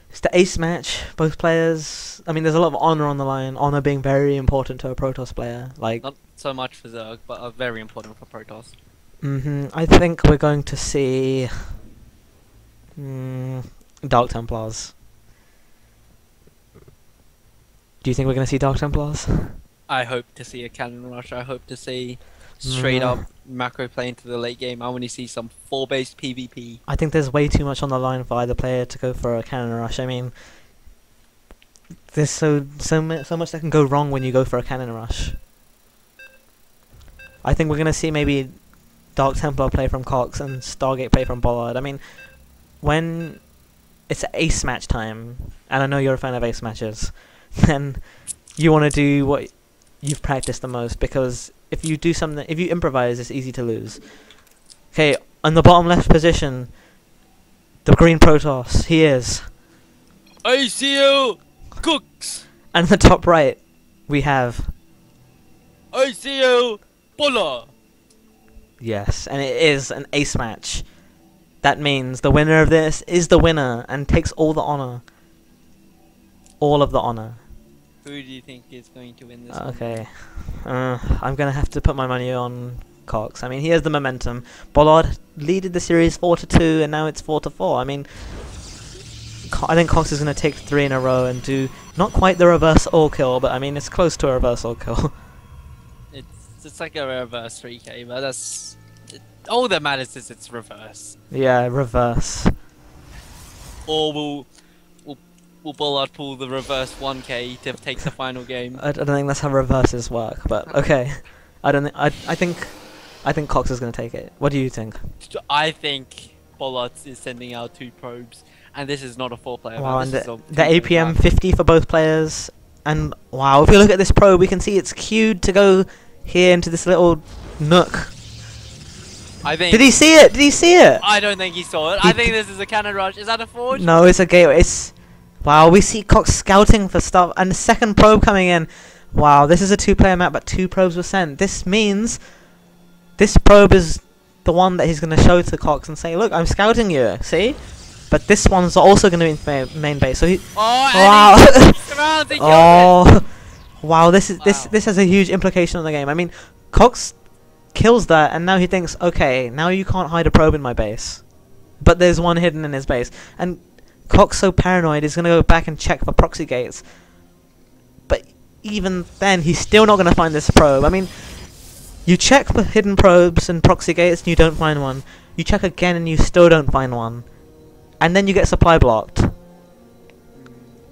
it's the ace match. Both players. I mean, there's a lot of honor on the line. Honor being very important to a Protoss player. Like, Not so much for Zerg, but are very important for Protoss. hmm I think we're going to see mm, Dark Templars. Do you think we're going to see Dark Templars? I hope to see a cannon rush. I hope to see. straight Mm. up macro play into the late game. I want to see some four based PvP. I think there's way too much on the line for either player to go for a cannon rush. I mean, there's so so so much that can go wrong when you go for a cannon rush. I think we're gonna see maybe Dark Templar play from Cox and Stargate play from Bollard. I mean, when it's ace match time, and I know you're a fan of ace matches, then you want to do what you've practiced the most because if you do something, if you improvise, it's easy to lose. Okay, on the bottom left position, the green Protoss, he is. ICL Cox! And the top right, we have ICL Bollard! yes, and it is an ace match. That means the winner of this is the winner and takes all the honor. All of the honor. Who do you think is going to win this? Okay, uh, I'm gonna have to put my money on Cox. I mean, he has the momentum. Bollard leaded the series four to two, and now it's four to four. I mean, Co- I think Cox is gonna take three in a row and do not quite the reverse all kill, but I mean it's close to a reverse all kill. It's, it's like a reverse 3k, but that's. It, all that matters is it's reverse. yeah, reverse. Or will. Will, Bollard pull the reverse 1k to take the final game? I, don't think that's how reverses work, but okay. I don't. Th- I I think I think Cox is gonna take it. What do you think? I think Bollard is sending out two probes, and this is not a four player. Wow, and the, the APM map. 50 for both players. And wow, if we look at this probe, we can see it's queued to go here into this little nook. I think. Did he see it? Did he see it? I don't think he saw it. He I think this is a cannon rush. Is that a forge? No, it's a gateway. It's wow. We see Cox scouting for stuff, and the second probe coming in. Wow, this is a two-player map, but two probes were sent. This means this probe is the one that he's going to show to Cox and say, "Look, I'm scouting you." See, but this one's also going to be in main base. So he, Oh, Wow. and he surrounds, he kills it. oh, wow. This is this this has a huge implication on the game. I mean, Cox kills that, and now he thinks, okay, now you can't hide a probe in my base, but there's one hidden in his base, and Cox so paranoid he's gonna go back and check for proxy gates. But even then, he's still not gonna find this probe. I mean, you check for hidden probes and proxy gates, and you don't find one. You check again, and you still don't find one. And then you get supply blocked.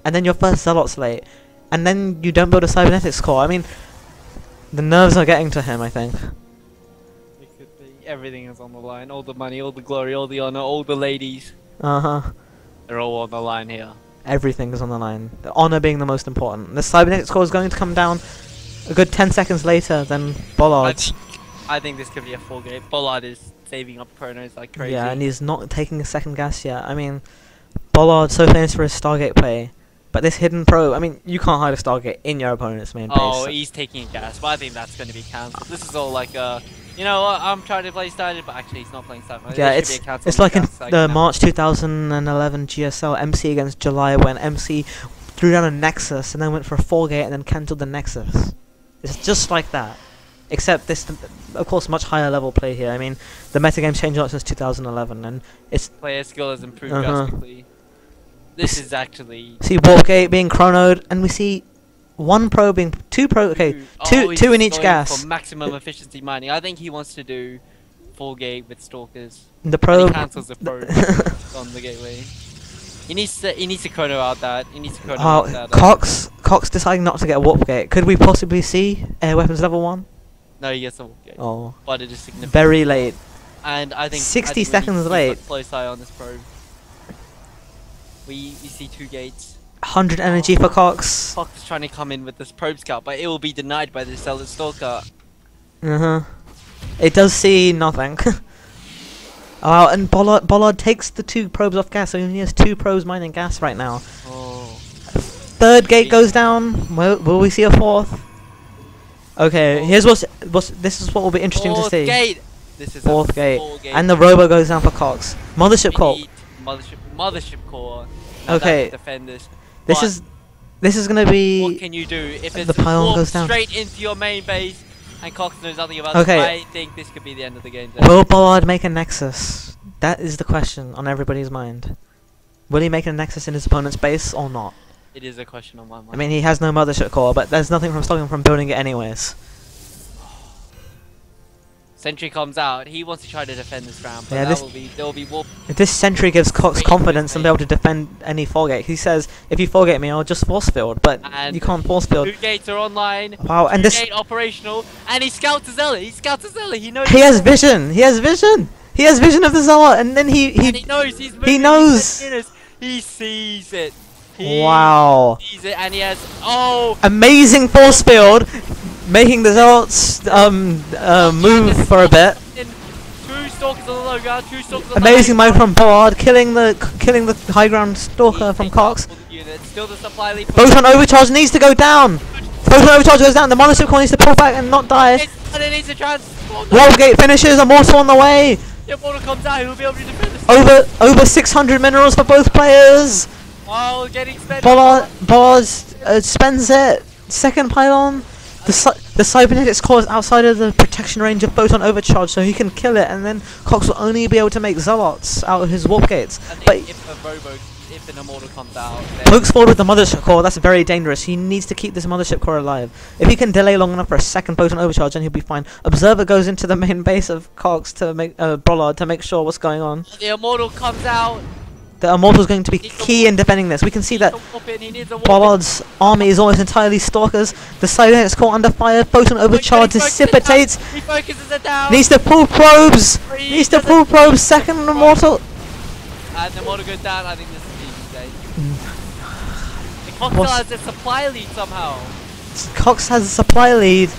And then your first zealot's late. And then you don't build a cybernetics core. I mean, the nerves are getting to him, I think. It could be. Everything is on the line. All the money, all the glory, all the honor, all the ladies. Uh huh. They're all on the line here. Everything is on the line. The honor being the most important. The cybernetics core is going to come down a good 10 seconds later than I think, I think this could be a full game. Bollard is saving up chronos like crazy. Yeah, and he's not taking a second gas yet. I mean, Bollard's so famous for his Stargate play. But this hidden probe, I mean, you can't hide a Stargate in your opponent's main base. Oh, base. he's taking a gas, but I think that's going to be cancelled. This is all like uh, you know what? I'm trying to play Started, but actually he's not playing Started. Yeah, it's it's like in the March 2011 GSL MC against July when MC threw down a Nexus and then went for a four gate and then cancelled the Nexus. It's just like that, except this, of course, much higher level play here. I mean, the metagame's changed a lot since 2011, and it's player skill has improved Uh-huh. drastically. This This- is actually see warp gate being chronoed, and we see one probing, two pro. Okay, Two- two oh, two in each gas. For maximum efficiency mining. I think he wants to do full gate with stalkers. The And he probe. cancels the probe on the gateway. He needs to he needs to chrono out that. He needs to chrono Oh, out that. uh, Cox Cox deciding not to get a warp gate. Could we possibly see air weapons level one? no, he gets the full gate. Oh, But it is significant. very late. And I think 60 I think seconds a late. Close eye on this probe. We we see two gates. 100 energy for Cox. Cox is trying to come in with this probe scout, but it will be denied by the Zealot Stalker. Uh huh. It does see nothing. oh, and Bollard, Bollard takes the two probes off gas, so he only has two probes mining gas right now. Oh. Third gate goes down. Will, will we see a fourth? Okay, here's what's, what's this is what will be interesting Fourth to see. Gate. This is Fourth gate. gate. And the robo goes down for Cox. Mothership We core. Mothership mothership core. Okay. can Defend this. But is this is gonna be. What can you do if the pylon goes down. straight into your main base and Cox knows nothing about Okay. it? I think this could be the end of the game. then. Will Bollard make a nexus? That is the question on everybody's mind. Will he make a nexus in his opponent's base or not? It is a question on my mind. I mean, he has no mothership core, but there's nothing from stopping him from building it anyways. Sentry comes out. He wants to try to defend this round, but Yeah, that this- will be there will be warp. This sentry gives Cox confidence and be able to defend any foregate. He says, if you foregate me, I'll just force field, but And you can't force field. Two gates are online. Wow, and this gate operational, and he scouts a zealot. He scouts a zealot. He knows. he has vision. He has vision. He has vision of the Zealot, and then he and he he. knows he's moving. knows. He, sees- he sees it. He Wow, sees it, and he has. Oh, amazing force field, making the Zealots um uh, move for a bit. two stalkers on the low ground. Two stalkers Amazing move from Bollard, killing the killing the high ground stalker from Cox. Still the supply lead. for- Photon overcharge needs to go down. Photon overcharge goes down. The mothership core needs to pull back and not die. It's underneath the transform. Warpgate finishes. Immortal on the way. Your mortal comes out. He'll be able to defend this. Over over 600 minerals for both players. Oh, getting spent. Bollard uh, spends it. Second pylon. The cy- the cybernetics core is outside of the protection range of photon overcharge, so he can kill it, and then Cox will only be able to make zealots out of his warp gates. But if a Robo, if an immortal comes out, then pokes forward with the mothership core. That's very dangerous. He needs to keep this mothership core alive. If he can delay long enough for a second photon overcharge, then he'll be fine. Observer goes into the main base of Cox to make uh, Bollard to make sure what's going on. the immortal comes out. The immortal's going to be key in defending this. We can see that needs a whooping, he needs a whooping. Bollard's army is almost entirely stalkers. The Cybernetics core under fire. Photon overcharge He focuses it dissipates. He focuses it down. Needs to pull probes. Needs to pull probes. Second immortal. And the immortal goes down. I think this is. Mm. The What's- cocktail has a supply lead somehow. Cox has a supply lead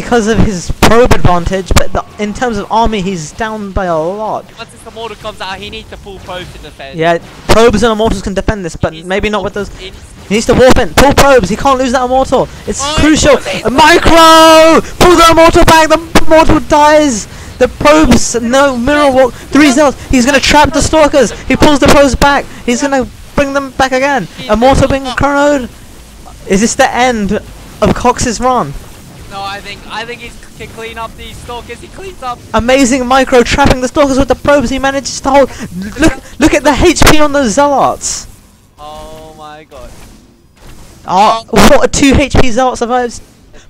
because of his probe advantage, but the, in terms of army, he's down by a lot. Once this immortal comes out, he needs to pull probes to defend. Yeah, probes and immortals can defend this, but maybe not with those. he needs- to warp in. Pull probes. He can't lose that immortal. It's Oh, crucial. micro. Pull the immortal back. The immortal dies. The probes. No mirror walk. Three zealots. He's gonna trap the stalkers. He pulls the probes back. He's gonna bring them back again. Immortal being chronoed. Is this the end of Cox's run? No, I think I think he can clean up these stalkers. He cleans up. Amazing micro trapping the stalkers with the probes. He manages to hold. Look, look at the HP on those zealots. Oh my god. Oh, what a 2 HP Zealot survives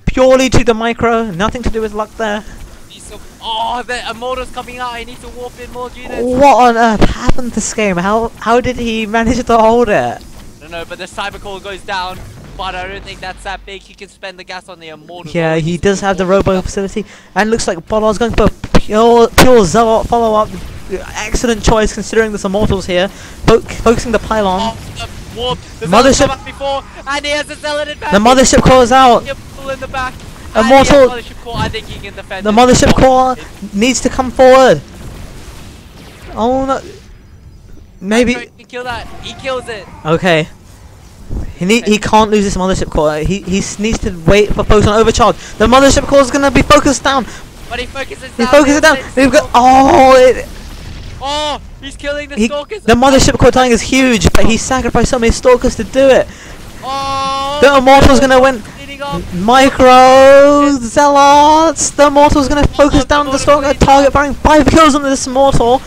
purely to the micro, nothing to do with luck there. So, oh, the immortal's coming out. I need to warp in more units. What on earth happened to this game? How how did he manage to hold it? I don't know, but the cyber core goes down. But I don't think that's that big. He can spend the gas on the immortal. Yeah, he does have the robo facility, and looks like Bollard's going for pure pure Zealot follow up. Excellent choice considering there's immortals here. Fo- focusing the pylon. Oh, the warp. The Mothership- before, and he has a zealot advantage. The mothership is out. In the back. Immortal- And mothership core. I think he can defend. The mothership core needs to come forward. Oh no. Maybe. He kill that. He kills it. Okay. He need, he can't lose this mothership core. He he needs to wait for photon overcharge. The mothership core is gonna be focused down. But he focuses down. He focuses down. We've got oh it, Oh, he's killing the he, stalkers. the mothership core dying is huge, but he sacrificed so many stalkers to do it. Oh. The immortal's gonna win. Micro zealots. The immortal's gonna focus oh, down the stalker target, firing five kills on this immortal.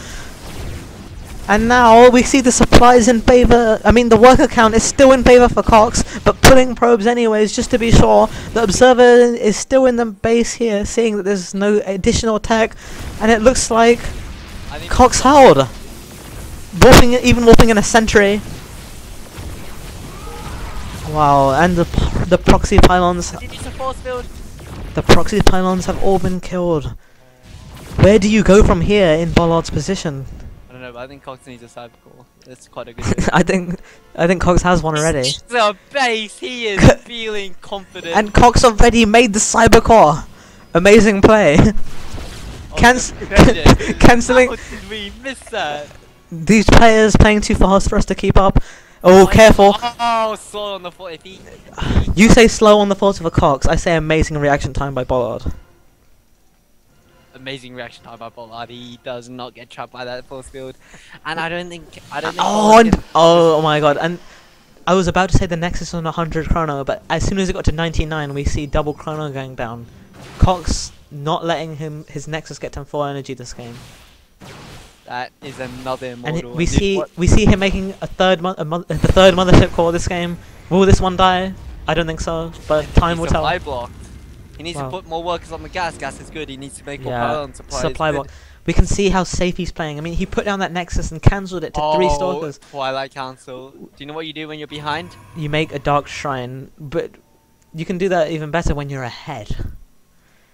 And now we see the supplies in favor. I mean, the worker count is still in favor for Cox, but pulling probes anyways, just to be sure. The observer is still in the base here, seeing that there's no additional attack, and it looks like Cox held. Warping, even warping in a sentry. Wow, and the the proxy pylons, he needs a force field. the proxy pylons have all been killed. Where do you go from here in Bollard's position? I know, but I think Cox needs a cyber core. That's quite a good. I think I think Cox has one already. the base. He is feeling confident. And Cox already made the cyber core. Amazing play. Oh, cancelling- How did we miss that? These players playing too fast for us to keep up. Oh, careful. Oh, slow on the foot. If he, You say slow on the fault of a Cox. I say amazing reaction time by Bollard. Amazing reaction time by Bollard. He does not get trapped by that force field, and I don't think I don't think. Oh, and, can- oh my god. And I was about to say the Nexus on 100 chrono, but as soon as it got to 99, we see double chrono going down. Cox not letting him his Nexus get to full energy this game. that is another And immortal. it, we see what- we see him making a third mo- a mo- the third mothership core this game. Will this one die? I don't think so, but time will tell. blocked. He needs Wow. to put more workers on the gas. Gas is good. He needs to make more Yeah, power on supply. supply block. We can see how safe he's playing. I mean, he put down that Nexus and cancelled it to three Oh, stalkers. Twilight Council. Do you know what you do when you're behind? You make a dark shrine, but you can do that even better when you're ahead.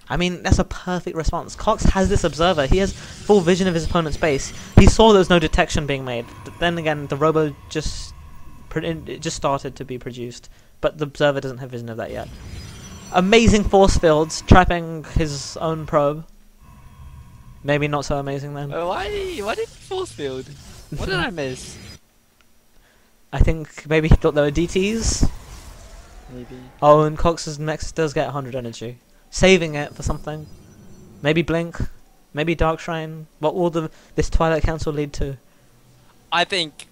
I mean, that's a perfect response. Cox has this observer. He has full vision of his opponent's base. He saw there was no detection being made. But then again, the robo just it just started to be produced, but the observer doesn't have vision of that yet. Amazing force fields trapping his own probe. Maybe not so amazing then. Oh, why? Why did he force field? What did I miss? I think maybe he thought there were DTs. Maybe. Oh, and Cox's Nexus does get 100 energy. Saving it for something. Maybe Blink. Maybe Dark Shrine. What will the this Twilight Council lead to? I think,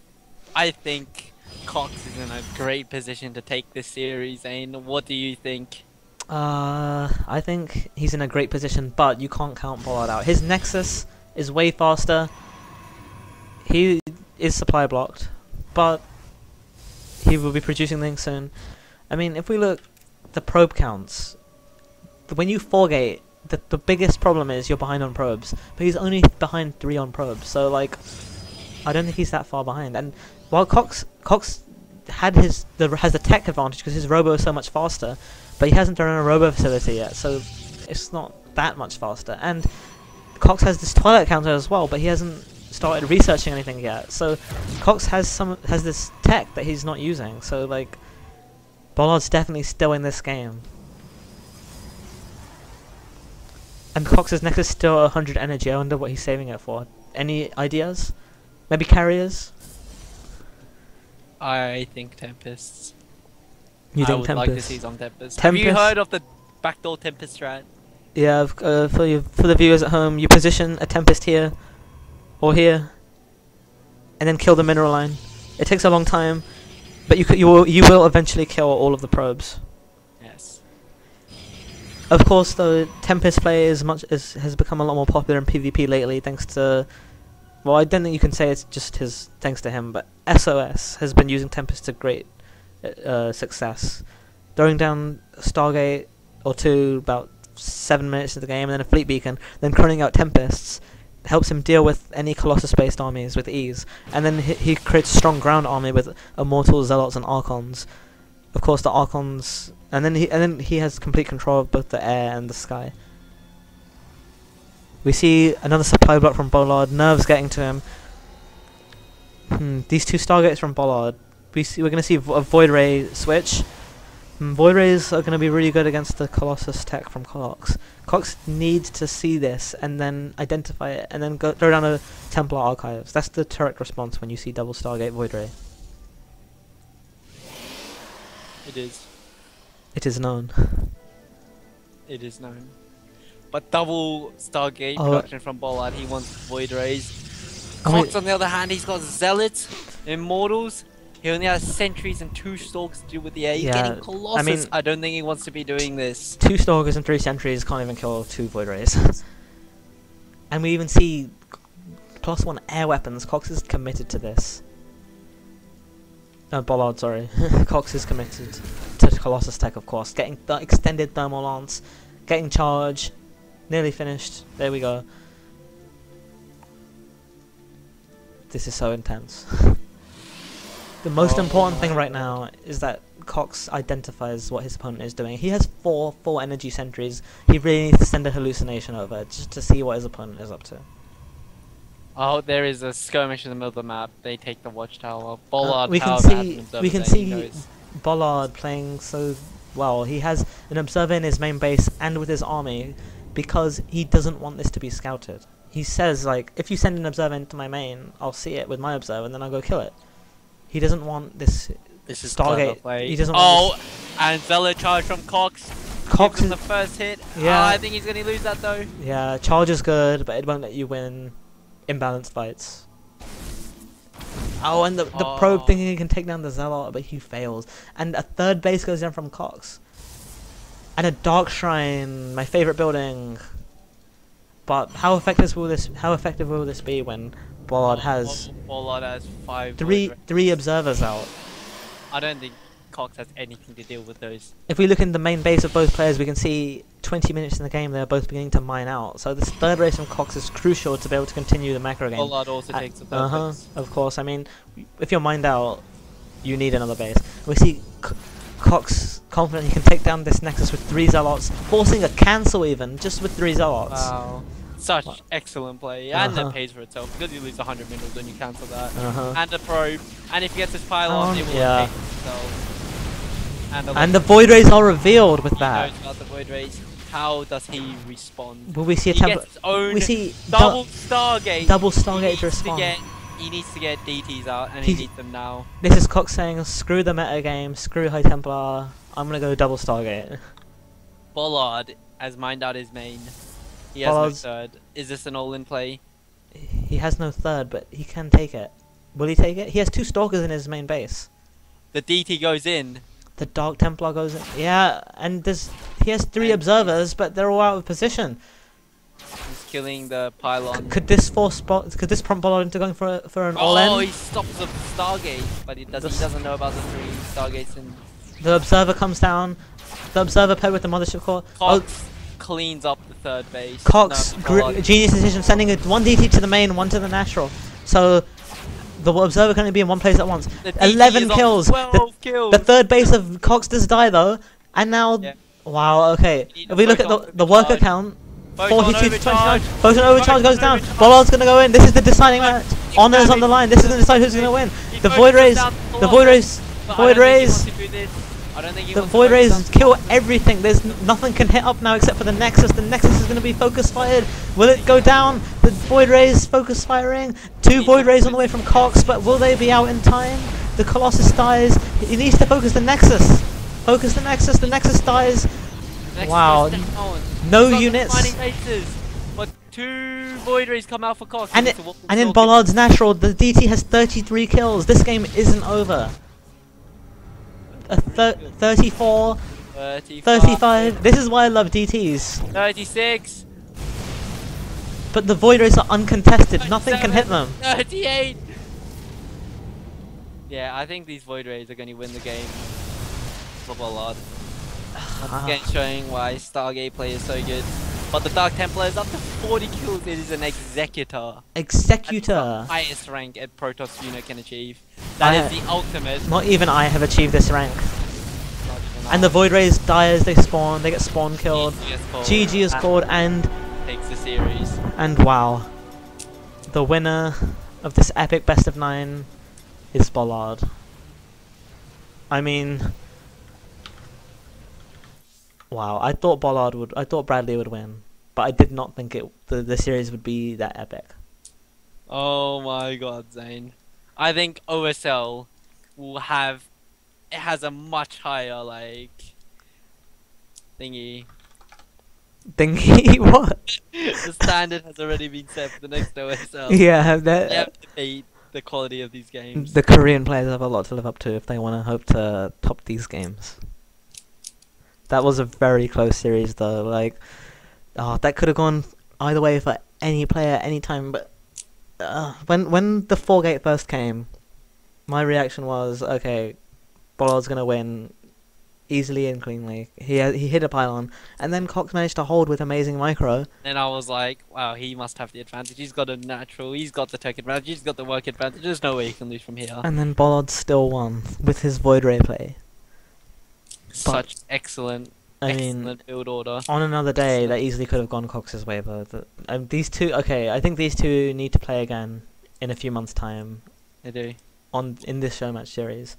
I think Cox is in a great position to take this series. Zane, what do you think? Uh, I think he's in a great position, but you can't count Bollard out. His Nexus is way faster. He is supply blocked, but he will be producing things soon. I mean, if we look, the probe counts. When you forgate, the the biggest problem is you're behind on probes, but he's only behind three on probes. So like, I don't think he's that far behind. And while Cox Cox had his the has the tech advantage because his robo is so much faster, but he hasn't done a robo facility yet, so it's not that much faster. And Cox has this Twilight counter as well, but he hasn't started researching anything yet. So Cox has some has this tech that he's not using. So like, Bollard's definitely still in this game. And Cox's Nexus is still 100 energy. I wonder what he's saving it for. Any ideas? Maybe carriers? I think Tempests. You I would Tempest? like to see some Tempest. Have you heard of the backdoor Tempest strat? Yeah, uh, for you, for the viewers at home, you position a Tempest here, or here, and then kill the mineral line. It takes a long time, but you c- you will you will eventually kill all of the probes. Yes. Of course, though, Tempest play is much is, has become a lot more popular in PvP lately, thanks to. Well, I don't think you can say it's just his thanks to him, but SOS has been using Tempest to great uh, success, throwing down Stargate or two about seven minutes into the game, and then a Fleet Beacon, then churning out Tempests helps him deal with any Colossus-based armies with ease, and then he, he creates a strong ground army with Immortals, Zealots, and Archons. Of course, the Archons, and then he and then he has complete control of both the air and the sky. We see another supply block from Bollard. Nerves getting to him. Hmm, these two Stargates from Bollard. We see we're gonna see a Void Ray switch. Hmm, Void Rays are gonna be really good against the Colossus tech from Cox. Cox needs to see this and then identify it and then go throw down a Templar Archives. That's the turret response when you see double Stargate Void Ray. It is. It is known. It is known. But double Stargate Oh. production from Bollard, he wants Void Rays. I mean- Cox, on the other hand, he's got Zealots, Immortals. He only has Sentries and two stalkers to deal with the air. He's Yeah, getting Colossus. I, mean- don't think he wants to be doing this. Two Stalkers and three Sentries can't even kill two Void Rays. and we even see plus one air weapons. Cox is committed to this. Uh, Bollard, sorry. Cox is committed to Colossus Tech, of course. Getting the extended thermal lance, getting charge, nearly finished. There we go. This is so intense. the most Oh important thing right now is that Cox identifies what his opponent is doing. He has four full energy sentries. He really needs to send a hallucination over just to see what his opponent is up to. Oh, there is a skirmish in the middle of the map. They take the watchtower. Uh, we can see we can see. Bollard playing so well. He has an observer in his main base and with his army because he doesn't want this to be scouted. He says like, if you send an observer into my main, I'll see it with my observer and then I'll go kill it. He doesn't want this. This is Stargate. clever. He doesn't Oh, want and Zealot charge from Cox. Cox Gives him is the first hit. Yeah. Ah, I think he's gonna lose that though. yeah, charge is good, but it won't let you win imbalanced fights. Oh, and the the probe Oh. thinking he can take down the zealot, but he fails. And a third base goes down from Cox. And a dark shrine, my favorite building. But how effective will this? How effective will this be when Bollard has Bollard has five. three three observers out? I don't think Cox has anything to deal with those. If we look in the main base of both players, we can see 20 minutes in the game, they're both beginning to mine out. So this third race from Cox is crucial to be able to continue the macro game. Bollard also Uh, takes the third Uh-huh, of course. I mean, if you're mined out, you need another base. We see C- Cox confident he can take down this Nexus with three Zealots, forcing a cancel even, just with three Zealots. Wow. Such Wow. excellent play. And Uh-huh. it pays for itself because you lose 100 minerals when you cancel that. Uh-huh. And a probe. And if he gets his pylon, Um, it will yeah. pay for itself. And, And the Void Rays are revealed with he that. about the void rays. How does he respond? Will we see a He temp- gets his own We see double du- Stargate. double Stargate respond. he needs to get DTs out, and he He's- needs them now. This is Cox saying, screw the meta game, screw High Templar, I'm gonna go double Stargate. Bollard as mined out his main. He has Bollard's- no third. Is this an all-in play? He has no third, but he can take it. Will he take it? He has two Stalkers in his main base. The DT goes in. The Dark Templar goes in. Yeah, and there's he has three And- observers, but they're all out of position. He's killing the pylon. Could this force spot? Could this prompt Bollard into going for a, for an all-in? oh, he stops the Stargate, but he, does, the he doesn't know about the three Stargates and The observer comes down. The observer paired with the mothership core. Oh, Cox cleans up the third base. Cox, No, genius decision, sending a one DT to the main, one to the natural. So the observer can only be in one place at once. The 11 is on kills. 12 kills. The third base of Cox does die though, and now, Yeah. wow, okay. If we look at the the worker count, 42 to 29. overcharge. Photon overcharge goes down. Bollard's gonna go in. This is the deciding match. Honor's on the line. This is gonna decide who's gonna win. The Void Rays, the Void Rays, Void don't think he Rays. Wants to do this. I don't think he The Void Rays kill everything. There's n- nothing can hit up now except for the Nexus. The Nexus is gonna be focus fired. Will it go down? The Void Rays focus firing. Two Void Rays on the way from Cox, but will they be out in time? The Colossus dies. He needs to focus the Nexus. Focus the Nexus. The Nexus dies. Wow, no He's got the units. but two Void Rays come out for Cox. And He it, needs to walk the and in. Bollard's natural, the DT has 33 kills. This game isn't over. A thir 34, 35, 35. This is why I love DTs. 36, But the Void Rays are uncontested. Nothing can hit them. 38. Yeah, I think these Void Rays are going to win the game for Bollard. Once again, showing why Stargate play is so good. But the Dark Templar is up to 40 kills. It is an Executor. Executor. highest rank a Protoss unit can achieve. That I- is the ultimate. Not even I have achieved this rank. And the Void Rays die as they spawn. They get spawn killed. GG is called and called, and Takes the series. and wow, the winner of this epic best of nine is Bollard. I mean, wow. I thought Bollard would. I thought Bradley would win, but I did not think it. The the series would be that epic. Oh my god, Zane. I think OSL will have it has a much higher like thingy. Thingy what? the standard has already been set for the next OSL. yeah, They that, have to beat the quality of these games. the Korean players have a lot to live up to if they want to hope to top these games. That was a very close series, though. Like, oh, that could have gone either way for any player, anytime. But uh, when when the four gate first came, my reaction was, okay, Bollard's gonna win easily and cleanly. He he hit a pylon, and then Cox managed to hold with amazing micro. Then I was like, wow, he must have the advantage. He's got a natural, he's got the tech advantage, he's got the work advantage. There's no way he can lose from here. And then Bollard still won with his Void Ray play. Such excellent, I excellent mean, build order. on another day, that easily could have gone Cox's way, though. The, um, these two, okay, I think these two need to play again in a few months' time They do. on in this show match series.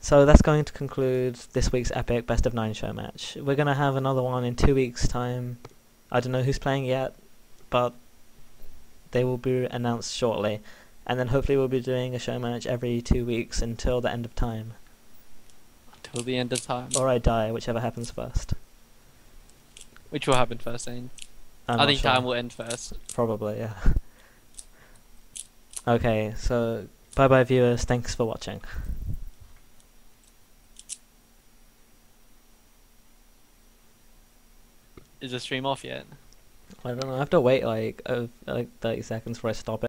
So that's going to conclude this week's epic best of nine show match. We're gonna have another one in two weeks' time. I don't know who's playing yet, but they will be announced shortly, and then hopefully we'll be doing a show match every two weeks until the end of time, Till the end of time. or I die, whichever happens first. Which will happen first, Zane. I'm I think sure. time will end first. Probably, yeah. Okay, so bye bye viewers, thanks for watching. Is the stream off yet? I don't know, I have to wait like uh, like 30 seconds before I stop it.